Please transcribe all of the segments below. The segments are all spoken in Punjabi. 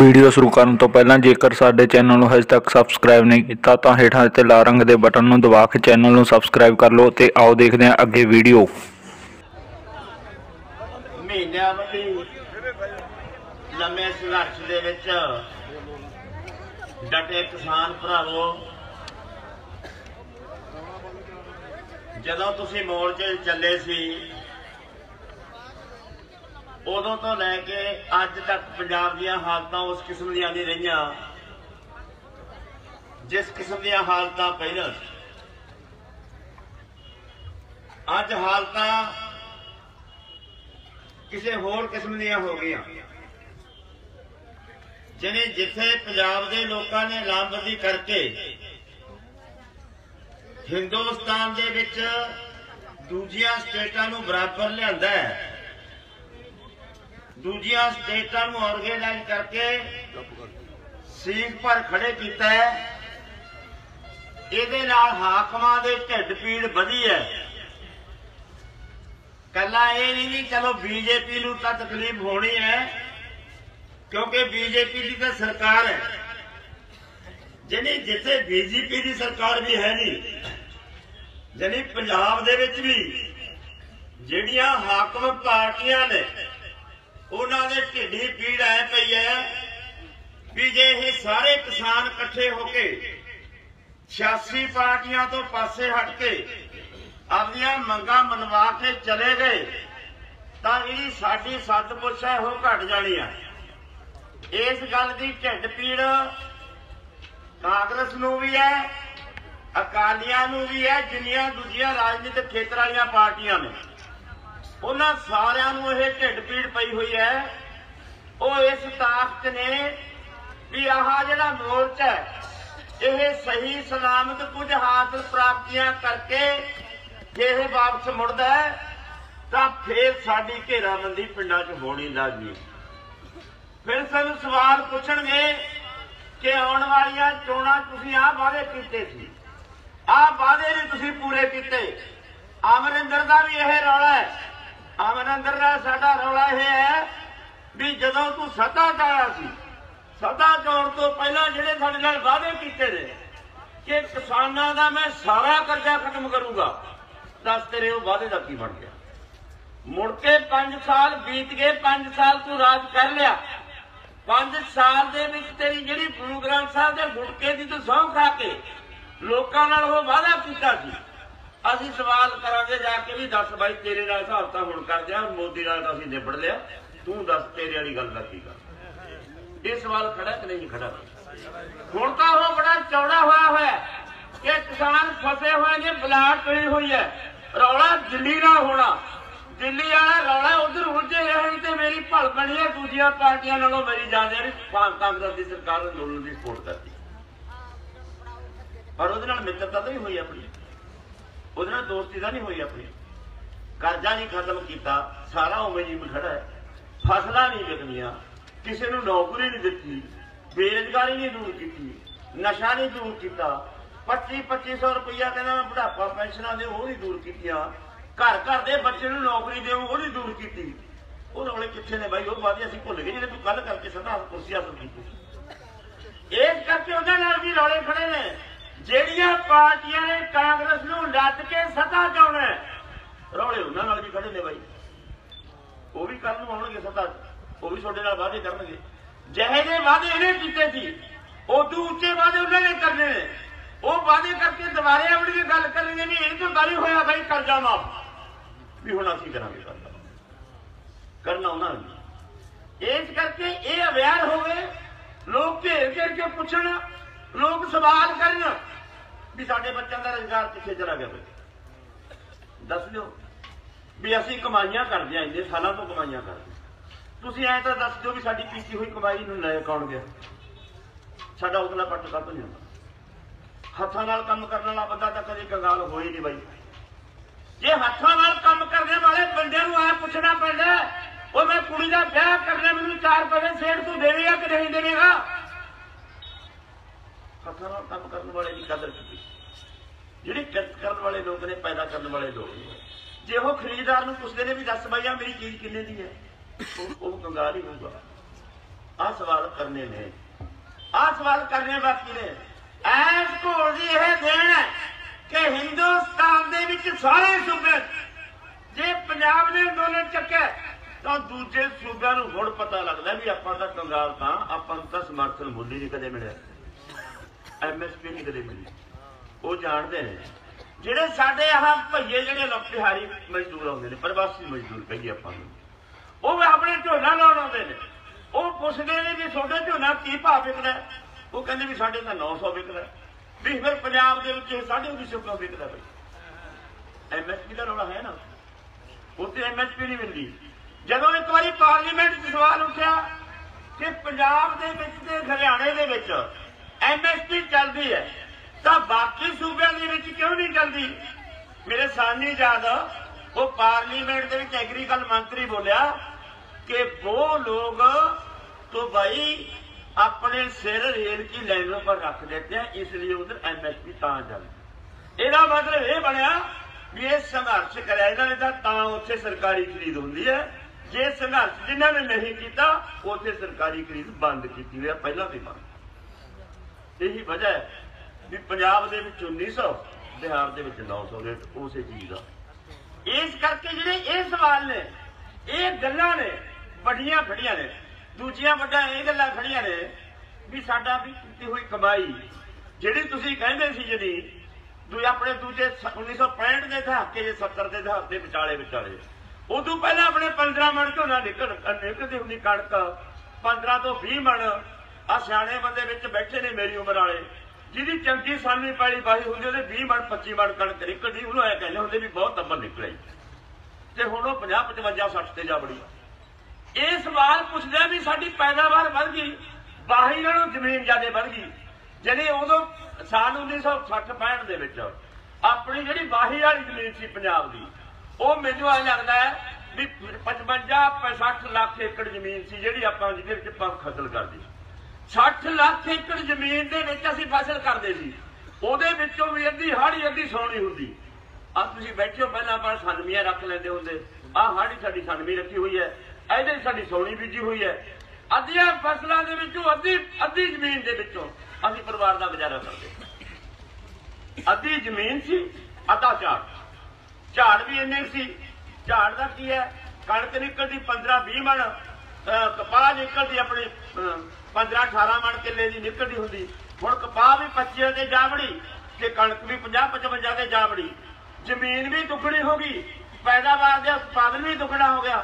ਵੀਡੀਓ ਸ਼ੁਰੂ ਕਰਨ ਤੋਂ ਪਹਿਲਾਂ ਜੇਕਰ ਸਾਡੇ ਚੈਨਲ ਨੂੰ ਹਜੇ ਤੱਕ ਸਬਸਕ੍ਰਾਈਬ ਨਹੀਂ ਕੀਤਾ, ਤਾਂ ਹੇਠਾਂ ਦਿੱਤੇ ਲਾਲ ਰੰਗ ਦੇ ਬਟਨ ਨੂੰ ਦਬਾ ਕੇ ਚੈਨਲ ਨੂੰ ਸਬਸਕ੍ਰਾਈਬ ਕਰ ਲਓ ਤੇ ਆਓ ਦੇਖਦੇ ਹਾਂ ਅੱਗੇ ਵੀਡੀਓ। ਮਹੀਨਿਆਂ ਵਧੀ ਲੰਮੇ ਸੰਘਰਸ਼ ਦੇ ਵਿੱਚ ਡਟੇ ਕਿਸਾਨ ਭਰਾਵੋ, ਜਦੋਂ ਤੁਸੀਂ ਮੋਰਚੇ 'ਚ ਚੱਲੇ ਸੀ ਉਦੋਂ ਤੋਂ ਲੈ ਕੇ ਅੱਜ ਤੱਕ ਪੰਜਾਬ ਦੀਆਂ ਹਾਲਤਾਂ ਉਸ ਕਿਸਮ ਦੀਆਂ ਨਹੀਂ ਰਹੀਆਂ। ਜਿਸ ਕਿਸਮ ਦੀਆਂ ਹਾਲਤਾਂ ਪਹਿਲਾਂ ਅੱਜ ਹਾਲਤਾਂ ਕਿਸੇ ਹੋਰ ਕਿਸਮ ਦੀਆਂ ਹੋ ਗਈਆਂ। ਜਿਹਨੇ ਜਿੱਥੇ ਪੰਜਾਬ ਦੇ ਲੋਕਾਂ ਨੇ ਲਾਮਬੰਦੀ ਕਰਕੇ ਹਿੰਦੁਸਤਾਨ ਦੇ ਵਿੱਚ ਦੂਜੀਆਂ ਸਟੇਟਾਂ ਨੂੰ ਬਰਾਬਰ ਲਿਆਂਦਾ ਹੈ ਦੂਜੀਆਂ ਸਟੇਟਾਂ ਨੂੰ ਆਰਗੇਨਾਈਜ਼ ਕਰਕੇ ਸੀਖ ਪਰ ਖੜੇ ਕੀਤਾ ਹੈ। ਇਹਦੇ ਨਾਲ ਹਾਕਮਾਂ ਦੇ ਢਿੱਡ ਪੀੜ ਵਧੀ ਹੈ। ਕੱਲਾ ਇਹ ਨਹੀਂ ਵੀ ਚਲੋ ਬੀਜੇਪੀ ਨੂੰ ਤਾਂ ਤਕਲੀਫ ਹੋਣੀ ਹੈ ਕਿਉਂਕਿ ਬੀਜੇਪੀ ਦੀ ਤਾਂ ਸਰਕਾਰ ਹੈ। ਜਿਹਨੇ ਜਿੱਥੇ ਬੀਜੇਪੀ ਦੀ ਸਰਕਾਰ ਵੀ ਹੈ ਨਹੀਂ ਜਿਹਨੇ ਪੰਜਾਬ ਦੇ ਵਿੱਚ ਵੀ ਜਿਹੜੀਆਂ ਹਾਕਮ ਪਾਰਟੀਆਂ ਨੇ ਉਹਨਾਂ ਦੇ ਢਿੱਡੀ ਪੀੜ ਐ ਪਈ ਹੈ ਵੀ ਜੇ ਇਹ ਸਾਰੇ ਕਿਸਾਨ ਇਕੱਠੇ ਹੋ ਕੇ 86 ਪਾਰਟੀਆਂ ਤੋਂ ਪਾਸੇ ਹਟ ਕੇ ਆਪਣੀਆਂ ਮੰਗਾਂ ਮਨਵਾ ਕੇ ਚਲੇ ਗਏ, ਤਾਂ ਇਹਦੀ ਸਾਡੀ ਸੱਤ ਪੁੱਛ ਉਹ ਘਟ ਜਾਣੀ ਆ ਇਸ ਗੱਲ ਦੀ ਢਿੱਡ ਪੀੜ ਕਾਂਗਰਸ ਨੂੰ ਵੀ ਹੈ ਅਕਾਲੀਆਂ ਨੂੰ ਵੀ ਹੈ ਜਿੰਨੀਆਂ ਦੂਜੀਆਂ ਰਾਜਨੀਤਿਕ ਖੇਤਰ ਵਾਲੀਆਂ ਪਾਰਟੀਆਂ ਨੇ। ਉਹਨਾਂ ਸਾਰਿਆਂ ਨੂੰ ਇਹ ਢਿੱਡ ਪੀੜ ਪਈ ਹੋਈ ਹੈ। ਉਹ ਇਸ ਤਾਕਤ ਨੇ ਵੀ ਆਹ ਜਿਹੜਾ ਮੋਰਚਾ ਹੈ, ਇਹ ਸਹੀ ਸਲਾਮਤ ਕੁਝ ਹਾਸਲ ਪ੍ਰਾਪਤੀਆਂ ਕਰਕੇ ਜੇ ਇਹ ਵਾਪਸ ਮੁੜਦਾ ਤਾਂ ਫੇਰ ਸਾਡੀ ਘੇਰਾਬੰਦੀ ਪਿੰਡਾਂ 'ਚ ਹੋਣੀ ਲਾਜ਼ਮੀ। ਫਿਰ ਸਾਨੂੰ ਸਵਾਲ ਪੁੱਛਣਗੇ ਕਿ ਆਉਣ ਵਾਲੀਆਂ ਚੋਣਾਂ ਤੁਸੀਂ ਆਹ ਵਾਅਦੇ ਕੀਤੇ ਸੀ। ਆਹ ਵਾਅਦੇ ਨਹੀਂ ਤੁਸੀਂ ਪੂਰੇ ਕੀਤੇ। ਅਮਰਿੰਦਰ ਦਾ ਵੀ ਇਹ ਰੌਲਾ ਹੈ। ਅਮਰਿੰਦਰ ਦਾ ਸਾਡਾ ਰੌਲਾ ਇਹ ਹੈ ਵੀ ਜਦੋਂ ਤੂੰ ਸੱਤਾ 'ਚ ਆਇਆ ਸੀ ਸੱਤਾ ਚੋਣ ਤੋਂ ਪਹਿਲਾਂ ਜਿਹੜੇ ਸਾਡੇ ਨਾਲ ਵਾਅਦੇ ਕੀਤੇ ਨੇ ਕਿ ਕਿਸਾਨਾਂ ਦਾ ਮੈਂ ਸਾਰਾ ਕਰਜ਼ਾ ਖਤਮ ਕਰੂੰਗਾ, ਦੱਸ ਤੇਰੇ ਉਹ ਵਾਅਦੇ ਦਾ ਕੀ ਬਣ ਗਿਆ? ਮੁੜ ਕੇ 5 ਸਾਲ ਬੀਤ ਗਏ 5 ਸਾਲ ਤੂੰ ਰਾਜ ਕਰ ਲਿਆ। 5 ਸਾਲ ਦੇ ਵਿੱਚ ਤੇਰੀ ਜਿਹੜੀ ਗੁਰੂ ਗ੍ਰੰਥ ਸਾਹਿਬ ਦੇ ਗੁਟਕੇ ਦੀ ਤੂੰ ਸਹੁੰ ਖਾ ਕੇ ਲੋਕਾਂ ਨਾਲ ਉਹ ਵਾਅਦਾ ਕੀਤਾ ਸੀ ਅਸੀਂ ਸਵਾਲ ਕਰਾਂਗੇ, ਜਾ ਕੇ ਵੀ ਦੱਸ ਬਾਈ, ਤੇਰੇ ਨਾਲ ਹਿਸਾਬ ਤਾਂ ਹੁਣ ਕਰ ਦਿਆ ਮੋਦੀ ਨਾਲ ਤਾਂ ਅਸੀਂ ਨਿਬੜ ਲਿਆ। ਤੂੰ ਦੱਸ ਤੇਰੇ ਵਾਲੀ ਗੱਲ ਦਾ ਕੀ ਕਰ। ਇਹ ਸਵਾਲ ਖੜਾ ਕਿ ਨਹੀਂ ਖੜਾ? ਹੁਣ ਤਾਂ ਉਹ ਬੜਾ ਚੌੜਾ ਹੋਇਆ ਹੋਇਆ ਕਿ ਕਿਸਾਨ ਫਸੇ ਹੋਏ ਨੇ ਬਲਾਟ ਕਰੀ ਹੋਈ ਹੈ। ਰੌਲਾ ਦਿੱਲੀ ਨਾਲ ਹੋਣਾ। ਦਿੱਲੀ ਵਾਲਾ ਰੌਲਾ ਉਧਰ ਉਲਝੇ ਰਹੇ ਤੇ ਮੇਰੀ ਭਲ ਬਣੀ ਹੈ, ਦੂਜੀਆਂ ਪਾਰਟੀਆਂ ਨਾਲੋਂ ਮੇਰੀ ਜਾਂਦੇ ਨੇ ਕਾਂਗਰਸ ਦੀ ਸਰਕਾਰ ਅੰਦੋਲਨ ਦੀ ਸਪੋਰਟ ਕਰਦੀ। ਪਰ ਉਹਦੇ ਨਾਲ ਮਿੱਤਰਤਾ ਤਾਂ ਨਹੀਂ ਹੋਈ ਆਪਣੀ। ਉਹਦੇ ਨਾਲ ਦੋਸਤੀ ਤਾਂ ਨਹੀਂ ਹੋਈ ਆਪਣੀ। ਕਰਜ਼ਾ ਨਹੀਂ ਖਤਮ ਕੀਤਾ, ਸਾਰਾ ਉਵੇਂ ਜੀ ਖੜਾ ਹੈ। ਫਸਲਾਂ ਨਹੀਂ ਵਿਕਣੀਆਂ, ਕਿਸੇ ਨੂੰ ਨੌਕਰੀ ਨਹੀਂ ਦਿੱਤੀ, ਬੇਰੁਜ਼ਗਾਰੀ ਨਹੀਂ ਦੂਰ ਕੀਤੀ, ਨਸ਼ਾ ਨਹੀਂ ਦੂਰ ਕੀਤਾ। 25 2500 ਰੁਪਇਆ ਕਹਿੰਦਾ ਮੈਂ ਬੁਢਾਪਾ ਪੈਨਸ਼ਨਾਂ ਦੇ ਉਹ ਨਹੀਂ ਦੂਰ ਕੀਤੀਆਂ। ਘਰ ਘਰ ਦੇ ਬੱਚੇ ਨੂੰ ਨੌਕਰੀ ਦੇਉ ਉਹ ਨਹੀਂ ਦੂਰ ਕੀਤੀ। ਉਹ ਰੌਲੇ ਕਿੱਥੇ ਨੇ ਬਾਈ? ਉਹ ਵਾਦੇ ਅਸੀਂ ਭੁੱਲ ਗਏ ਜਿਹੜੇ ਤੂੰ ਕੱਲ ਕਰਕੇ ਸਦਾ ਕੁਰਸੀ ਹਾਸਲ ਕੀਤੀ ਇਸ ਕਰਕੇ ਉਹਨਾਂ ਨਾਲ ਵੀ ਰੌਲੇ ਖੜੇ ਨੇ। ਜਿਹੜੀਆਂ ਪਾਰਟੀਆਂ ਨੇ ਕਾਂਗਰਸ ਨੂੰ ਲੱਦ ਕੇ ਸੱਤਾ ਚਾਉਣਾ ਰੌਲੇ ਉਹਨਾਂ ਨਾਲ ਵੀ ਖੜੇ ਨੇ ਬਾਈ। ਉਹ ਵੀ ਕੱਲ ਨੂੰ ਆਉਣਗੇ ਸੱਤਾ ਉਹ ਵੀ ਤੁਹਾਡੇ ਨਾਲ ਵਾਅਦੇ ਕਰਨਗੇ। ਜਿਹੇ ਦੇ ਵਾਅਦੇ ਇਹਨੇ ਕੀਤੇ ਸੀ, ਉਦੋਂ ਉੱਚੇ ਵਾਅਦੇ ਉਹਨਾਂ ਨੇ ਕਰਨੇ ਨੇ। ਉਹ ਵਾਅਦੇ ਕਰਕੇ ਦੁਬਾਰੇ ਆਪਣੀ ਗੱਲ ਕਰਨਗੇ ਵੀ ਇਹ ਤੋਂ ਗੱਲ ਹੋਇਆ ਬਾਈ, ਕਰਜ਼ਾ ਮਾਫ। ਵੀ ਹੁਣ ਅਸੀਂ ਕਰਾਂਗੇ ਕਰਜ਼ਾ ਕਰਨਾ ਉਹਨਾਂ ਨੇ। ਇਸ ਕਰਕੇ ਇਹ ਅਵੇਅਰ ਹੋਵੇ ਲੋਕ ਘੇਰ ਘੇਰ ਕੇ ਪੁੱਛਣ ਲੋਕ ਸਵਾਲ ਕਰਨ ਵੀ ਸਾਡੇ ਬੱਚਿਆਂ ਦਾ ਰੋਜ਼ਗਾਰ ਕਿੱਥੇ ਚਲਾ ਗਿਆ ਬਈ? ਦੱਸ ਦਿਓ ਵੀ ਅਸੀਂ ਕਮਾਈਆਂ ਕਰਦੇ ਆਂ ਇੰਨੇ ਸਾਲਾਂ ਤੋਂ ਕਮਾਈਆਂ ਕਰਦੇ ਤੁਸੀਂ ਐਂ ਤਾਂ ਦੱਸ ਦਿਓ ਵੀ ਸਾਡੀ ਕੀਤੀ ਹੋਈ ਕਮਾਈ ਨੂੰ ਲੈ ਕੌਣ ਗਿਆ? ਸਾਡਾ ਉਤਲਾ ਪੱਟ ਕੱਢ ਨਹੀਂ ਹੁੰਦਾ। ਹੱਥਾਂ ਨਾਲ ਕੰਮ ਕਰਨ ਵਾਲਾ ਬੰਦਾ ਤਾਂ ਕਦੇ ਕੰਗਾਲ ਹੋਈ ਨਹੀਂ ਬਾਈ। ਜੇ ਹੱਥਾਂ ਨਾਲ ਕੰਮ ਕਰਨ ਵਾਲੇ ਬੰਦੇ ਨੂੰ ਐ ਪੁੱਛਣਾ ਪੈਂਦਾ, ਉਹ ਮੈਂ ਕੁੜੀ ਦਾ ਵਿਆਹ ਕਰਨਾ, ਮੈਨੂੰ 4 ਪੈਸੇ ਸੇਠ ਤੂੰ ਦੇਵੇਗਾ ਕਿ ਨਹੀਂ ਦੇਵੇਗਾ? ਹੱਥਾਂ ਨਾਲ ਕੰਮ ਕਰਨ ਵਾਲੇ ਦੀ ਕਦਰ ਕੀਤੀ। ਜਿਹੜੇ ਕਿਰਤ ਕਰਨ ਵਾਲੇ ਲੋਕ ਨੇ, ਪੈਦਾ ਕਰਨ ਵਾਲੇ ਲੋਕ ਨੇ। ਜੇ ਉਹ ਖਰੀਦਦਾਰ ਨੂੰ ਪੁੱਛਦੇ ਨੇ ਵੀ ਦੱਸ ਬਈਆ ਮੇਰੀ ਚੀਜ਼ ਕਿੰਨੇ ਦੀ ਹੈ? ਉਹ ਉਹ ਕੰਗਾਲ ਹੀ ਹੋਊਗਾ। ਆ ਸਵਾਲ ਕਰਨੇ ਨੇ। ਆ ਸਵਾਲ ਕਰਨੇ ਬਾਕੀ ਨੇ। ਐਸ ਘੋਲ ਦੀ ਇਹ ਦੇਣ ਹੈ ਕਿ ਹਿੰਦੁਸਤਾਨ ਦੇ ਵਿੱਚ ਸਾਰੇ ਸੂਬੇ, ਜੇ ਪੰਜਾਬ ਨੇ ਅੰਦੋਲਨ ਚੱਕਿਆ ਤਾਂ ਦੂਜੇ ਸੂਬਿਆਂ ਨੂੰ ਹੁਣ ਪਤਾ ਲੱਗਦਾ ਵੀ ਆਪਾਂ ਤਾਂ ਕੰਗਾਲ ਤਾਂ, ਆਪਾਂ ਨੂੰ ਤਾਂ ਸਮਰਥਨ ਮੁੱਲ ਹੀ ਨਹੀਂ ਕਦੇ ਮਿਲਿਆ। ਐਮਐਸਪੀ ਨਹੀਂ ਕਦੇ ਮਿਲੀ। ਉਹ ਜਾਣਦੇ ਨੇ। ਜਿਹੜੇ ਸਾਡੇ ਆਹ ਭਈਏ ਜਿਹੜੇ ਲੋਕ ਮਜ਼ਦੂਰ ਆਉਂਦੇ ਨੇ, ਪ੍ਰਵਾਸੀ ਮਜ਼ਦੂਰ ਕਹੀਏ ਆਪਾਂ ਨੂੰ। ਉਹ ਆਪਣੇ ਝੋਨਾ ਲਾਉਣ ਆਉਂਦੇ ਨੇ। ਉਹ ਪੁੱਛਦੇ ਨੇ ਵੀ ਤੁਹਾਡੇ ਝੋਨਾ ਕੀ ਭਾਅ ਵਿਕਦਾ ਉਹ ਕਹਿੰਦੇ ਵੀ ਸਾਡੇ ਤਾਂ 900 ਵਿਕਦਾ ਵੀ ਫਿਰ ਪੰਜਾਬ ਦੇ ਵਿੱਚ ਇਹ 1950 ਕਿਉਂ ਵਿਕਦਾ ਬਈ? ਐਮਐਸਪੀ ਦਾ ਰੌਲਾ ਹੈ ਨਾ। ਉੱਥੇ ਐਮਐਸਪੀ ਨਹੀਂ ਮਿਲਦੀ। ਜਦੋਂ ਇੱਕ ਵਾਰੀ ਪਾਰਲੀਮੈਂਟ 'ਚ ਸਵਾਲ ਉੱਠਿਆ ਕਿ ਪੰਜਾਬ ਦੇ ਵਿੱਚ ਤੇ ਹਰਿਆਣੇ ਦੇ ਵਿੱਚ ਐਮਐਸਪੀ ਚੱਲਦੀ ਹੈ ਤਾਂ ਬਾਕੀ ਸੂਬਿਆਂ ਦੇ ਵਿੱਚ ਕਿਉਂ ਨਹੀਂ ਚੱਲਦੀ ਮੇਰੇ ਸਾਨੀ ਯਾਦ ਉਹ ਪਾਰਲੀਮੈਂਟ ਦੇ ਵਿੱਚ ਐਗਰੀਕਲ ਮੰਤਰੀ ਬੋਲਿਆ कि वो लोग तो भाई अपने सिर रेल की लाइनों पर रख देते हैं इसलिए उधर एमएसपी ਤਾਂ ਚੱਲਦੀ ਇਹਦਾ ਮਤਲਬ ਇਹ ਬਣਿਆ ਵੀ ਇਹ ਸੰਘਰਸ਼ ਕਰਿਆ ਇਹਨਾਂ ਨੇ ਤਾਂ ਤਾਂ ਉੱਥੇ ਸਰਕਾਰੀ ਖਰੀਦ ਹੁੰਦੀ ਹੈ ਜੇ ਸੰਘਰਸ਼ ਜਿਨ੍ਹਾਂ ਨੇ ਨਹੀਂ ਕੀਤਾ ਉੱਥੇ ਸਰਕਾਰੀ ਖਰੀਦ ਬੰਦ ਕੀਤੀ ਹੋਈ ਹੈ ਪਹਿਲਾਂ ਤੋਂ ਹੀ ਬੰਦ ਇਹੀ ਵਜ੍ਹਾ ਹੈ ਵੀ ਪੰਜਾਬ ਦੇ ਵਿੱਚ 1900 ਬਿਹਾਰ ਦੇ ਵਿੱਚ 900 ਰੇਟ ਉਸੇ ਚੀਜ਼ ਦਾ। ਇਸ ਕਰਕੇ ਜਿਹੜੇ ਇਹ ਸਵਾਲ ਨੇ, ਇਹ ਗੱਲਾਂ ਨੇ, ਵੱਡੀਆਂ ਖੜੀਆਂ ਨੇ। ਦੂਜੀਆਂ ਵੱਡਾ ਇਹ ਗੱਲਾਂ ਖੜੀਆਂ ਨੇ ਵੀ ਸਾਡਾ ਵੀ ਕੀਤੀ ਹੋਈ ਕਮਾਈ, ਜਿਹੜੀ ਤੁਸੀਂ ਕਹਿੰਦੇ ਸੀ ਜਿਹੜੀ, ਦੂ ਆਪਣੇ ਦੂਜੇ ਸ- 1965 ਦੇ ਦਹਾਕੇ ਦੇ 70 ਦੇ ਦਹਾਕੇ ਦੇ ਵਿਚਾਲੇ ਵਿਚਾਲੇ। ਉਦੋਂ ਪਹਿਲਾਂ ਆਪਣੇ 15 ਮਣ ਝੋਨਾ ਨਿਕਲ ਨਿਕਲਦੀ ਹੁੰਦੀ ਕਣਕ 15 ਤੋਂ 20 ਮਣ ਆ ਸਿਆਣੇ ਬੰਦੇ ਵਿੱਚ ਬੈਠੇ ਨੇ ਮੇਰੀ ਉਮਰ ਵਾਲੇ। ਜਿਹਦੀ ਚੰਗੀ ਸਾਨੀ ਪੈਲੀ ਬਾਹੀ ਹੁੰਦੀ, ਉਹਦੇ 20 ਮਣ 25 ਮਣ ਕਣਕ ਨਿਕਲਦੀ, ਉਹਨੂੰ ਐ ਕਹਿੰਦੇ ਹੁੰਦੇ ਵੀ ਬਹੁਤ ਤੱਬਰ ਨਿਕਲਿਆ ਤੇ ਹੁਣ ਉਹ 50 55 60 ਤੇ ਜਾ ਬੜੀ ਇਹ ਸਵਾਲ ਪੁੱਛਦਾ ਵੀ ਸਾਡੀ ਪੈਦਾਵਾਰ ਵੱਧ ਗਈ, ਬਾਹੀ ਨਾਲੋਂ ਜ਼ਮੀਨ ਜ਼ਿਆਦਾ ਵੱਧ ਗਈ। ਜਿਹੜੀ ਉਦੋਂ ਸਾਲ 1960 65 ਦੇ ਵਿੱਚ ਆਪਣੀ ਜਿਹੜੀ ਬਾਹੀ ਵਾਲੀ ਜ਼ਮੀਨ ਸੀ ਪੰਜਾਬ ਦੀ, ਉਹ ਮੈਨੂੰ ਐ ਲੱਗਦਾ ਵੀ 55 65 ਲੱਖ ਏਕੜ ਜ਼ਮੀਨ ਸੀ ਜਿਹੜੀ ਆਪਾਂ ਜਿਹਦੇ ਵਿੱਚ ਆਪਾਂ ਫਸਲ ਕਰਦੇ 60 ਲੱਖ ਏਕੜ ਜ਼ਮੀਨ ਦੇ ਵਿੱਚ ਅਸੀਂ ਫਸਲ ਕਰਦੇ ਸੀ। ਉਹਦੇ ਵਿੱਚੋਂ ਵੀ ਅੱਧੀ ਹਾੜੀ ਅੱਧੀ ਸੌਣੀ ਹੁੰਦੀ। ਆ ਤੁਸੀਂ ਬੈਠੇ ਹੋ ਪਹਿਲਾਂ ਆਪਾਂ ਸਨਮੀਆਂ ਰੱਖ ਲੈਂਦੇ ਹੁੰਦੇ। ਆ ਹਾੜੀ ਸਾਡੀ ਸਨਮੀ ਰੱਖੀ ਹੋਈ ਹੈ। ਇਹਦੇ ਸਾਡੀ ਸੌਣੀ ਬੀਜੀ ਹੋਈ ਹੈ। ਅੱਧੀਆਂ ਫਸਲਾਂ ਦੇ ਵਿੱਚੋਂ ਅੱਧੀ ਅੱਧੀ ਜ਼ਮੀਨ ਦੇ ਵਿੱਚੋਂ ਅਸੀਂ ਪਰਿਵਾਰ ਦਾ ਗੁਜ਼ਾਰਾ ਕਰਦੇ। ਅੱਧੀ ਜ਼ਮੀਨ ਸੀ, ਅੱਧਾ ਝਾੜ। ਝਾੜ ਵੀ ਇੰਨੇ ਸੀ। ਝਾੜ ਦਾ ਕੀ ਹੈ? ਕਣਕ ਨਿਕਲਦੀ 15 20 ਮਣ ਕਪਾਹ ਨਿਕਲਦੀ ਆਪਣੀ 15 18 ਮਣ ਕਿੱਲੇ ਦੀ ਨਿਕਲਦੀ ਹੁੰਦੀ। ਹੁਣ ਕਪਾਹ ਵੀ 25 ਤੇ ਜਾਵੜੀ ਤੇ ਕਣਕ ਵੀ 50 55 ਤੇ ਜਾਵੜੀ। ਜ਼ਮੀਨ ਵੀ ਦੁੱਗਣੀ ਹੋ ਗਈ, ਪੈਦਾਵਾਰ ਦਾ ਉਤਪਾਦਨ ਵੀ ਦੁੱਗਣਾ ਹੋ ਗਿਆ।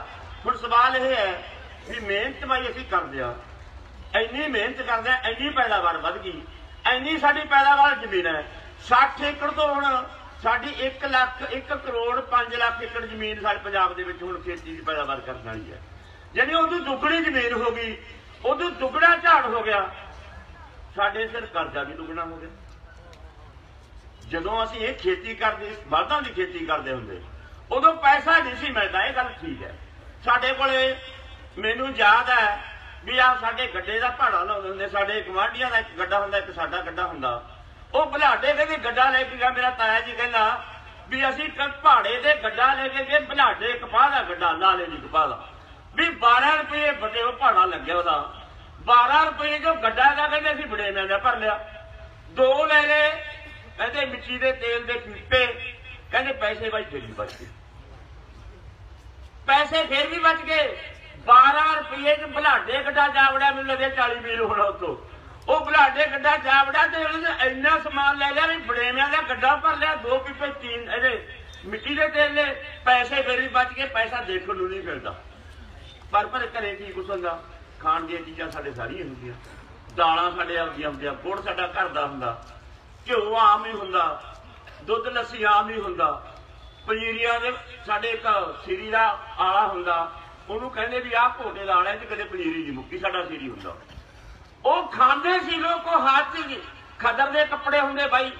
ਹੁਣ ਸਵਾਲ ਇਹ ਹੈ ਵੀ ਮਿਹਨਤ ਮਾਈ ਅਸੀਂ ਕਰਦੇ ਆ ਇੰਨੀ ਮਿਹਨਤ ਕਰਦੇ ਆ ਇੰਨੀ ਪੈਦਾਵਾਰ ਵੱਧ ਗਈ। ਇੰਨੀ ਸਾਡੀ ਪੈਦਾਵਾਰ ਜ਼ਮੀਨ ਹੈ। 60 ਏਕੜ ਤੋਂ ਹੁਣ ਸਾਡੀ 1 ਲੱਖ 1 ਕਰੋੜ 5 ਲੱਖ ਏਕੜ ਜ਼ਮੀਨ ਸਾਡੇ ਪੰਜਾਬ ਦੇ ਵਿੱਚ ਹੁਣ ਖੇਤੀ ਦੀ ਪੈਦਾਵਾਰ ਕਰਨ ਵਾਲੀ ਹੈ। ਯਾਨੀ ਉਹਦੀ ਦੁੱਗਣੀ ਜ਼ਮੀਨ ਹੋ ਗਈ। ਉਦੋਂ ਦੁੱਗਣਾ ਝਾੜ ਹੋ ਗਿਆ। ਸਾਡੇ ਸਿਰ ਕਰਜ਼ਾ ਵੀ ਦੁੱਗਣਾ ਹੋ ਗਿਆ। ਜਦੋਂ ਅਸੀਂ ਇਹ ਖੇਤੀ ਕਰਦੇ ਬਲਦਾਂ ਦੀ ਖੇਤੀ ਕਰਦੇ ਹੁੰਦੇ, ਉਦੋਂ ਪੈਸਾ ਨਹੀਂ ਸੀ ਮਿਲਦਾ, ਇਹ ਗੱਲ ਠੀਕ ਹੈ। ਸਾਡੇ ਕੋਲੇ ਮੈਨੂੰ ਯਾਦ ਹੈ ਵੀ ਆ ਸਾਡੇ ਗੱਡੇ ਦਾ ਭਾੜਾ ਲਾਉਂਦੇ ਹੁੰਦੇ, ਸਾਡੇ ਗਵਾਂਢੀਆਂ ਦਾ ਇੱਕ ਗੱਡਾ ਹੁੰਦਾ, ਇੱਕ ਸਾਡਾ ਗੱਡਾ ਹੁੰਦਾ। ਉਹ ਬੁਲਾਡੇ ਕਹਿੰਦੇ ਗੱਡਾ ਲੈ ਕੇ ਗਿਆ, ਮੇਰਾ ਤਾਇਆ ਜੀ ਕਹਿੰਦਾ ਵੀ ਅਸੀਂ ਭਾੜੇ ਦੇ ਗੱਡਾ ਲੈ ਕੇ ਗਏ ਬੁਲਾਡੇ ਕਪਾਹ ਦਾ ਗੱਡਾ ਨਾਲੇ ਦੀ ਕਪਾਹ ਦਾ। ਵੀ 12 ਰੁਪਏ ਵੱਡੇ ਉਹ ਭਾੜਾ ਲੱਗਿਆ ਉਹਦਾ। 12 ਰੁਪਏ ਜੋ ਗੱਡਾ ਦਾ ਕਹਿੰਦੇ ਅਸੀਂ ਬੜੇ ਮੈਂ ਦਾ ਭਰ ਲਿਆ। ਦੋ ਲੈ ਲਏ, ਕਹਿੰਦੇ ਮਿੱਟੀ ਦੇ ਤੇਲ ਦੇ ਪੀਪੇ, ਕਹਿੰਦੇ ਪੈਸੇ ਬਾਈ ਫਿਰ ਵੀ ਬਚ ਗਏ। ਪੈਸੇ ਫਿਰ ਵੀ ਬਚ ਗਏ। 12 ਰੁਪਏ ਚ ਬਲਾਡੇ ਗੱਡਾ ਜਾਵੜਾ ਮੈਨੂੰ ਲੱਗਿਆ 40 ਮੀਲ ਹੋਣਾ ਉਤੋਂ। ਉਹ ਬਲਾਡੇ ਗੱਡਾ ਜਾਵੜਾ ਤੇ ਉਹਨੇ ਇੰਨਾ ਸਮਾਨ ਲੈ ਲਿਆ ਵੀ ਬੜੇਵਿਆਂ ਦਾ ਗੱਡਾ ਭਰ ਲਿਆ, ਦੋ ਪੀਪੇ, ਤੀਨ ਇਹਦੇ ਮਿੱਟੀ ਦੇ ਤੇਲ ਦੇ ਪੈਸੇ ਫਿਰ ਵੀ ਬਚ ਗਏ, ਪੈਸਾ ਦੇਖਣ ਨੂੰ ਨਹੀਂ ਮਿਲਦਾ। ਪਰ ਪਰ ਘਰੇ ਕੀ ਕੁਛ ਹੁੰਦਾ ਖਾਣ ਦੀਆਂ ਚੀਜ਼ਾਂ ਸਾਡੇ ਸਾਰੀਆਂ ਹੁੰਦੀਆਂ। ਦਾਲਾਂ ਸਾਡੇ ਆਪਦੀਆਂ ਹੁੰਦੀਆਂ, ਗੁੜ ਸਾਡਾ ਘਰ ਦਾ ਹੁੰਦਾ। ਘਿਓ ਆਮ ਹੀ ਹੁੰਦਾ। ਦੁੱਧ, ਲੱਸੀ ਆਮ ਹੀ ਹੁੰਦਾ। ਪਨੀਰੀਆਂ ਦੇ ਸਾਡੇ ਇੱਕ ਸਿਰੀ ਦਾ ਆਲਾ ਹੁੰਦਾ। ਉਹਨੂੰ ਕਹਿੰਦੇ ਵੀ ਆਹ ਘੋਟੇ ਦਾ ਆਲਾ ਚ ਕਦੇ ਪਨੀਰੀ ਨਹੀਂ ਮੁੱਕੀ, ਸਾਡਾ ਸਿਰੀ ਹੁੰਦਾ। ਉਹ ਖਾਂਦੇ ਸੀ ਲੋਕ, ਉਹ ਹੱਥ ਚ ਖਦਰ ਦੇ ਕੱਪੜੇ ਹੁੰਦੇ ਬਾਈ।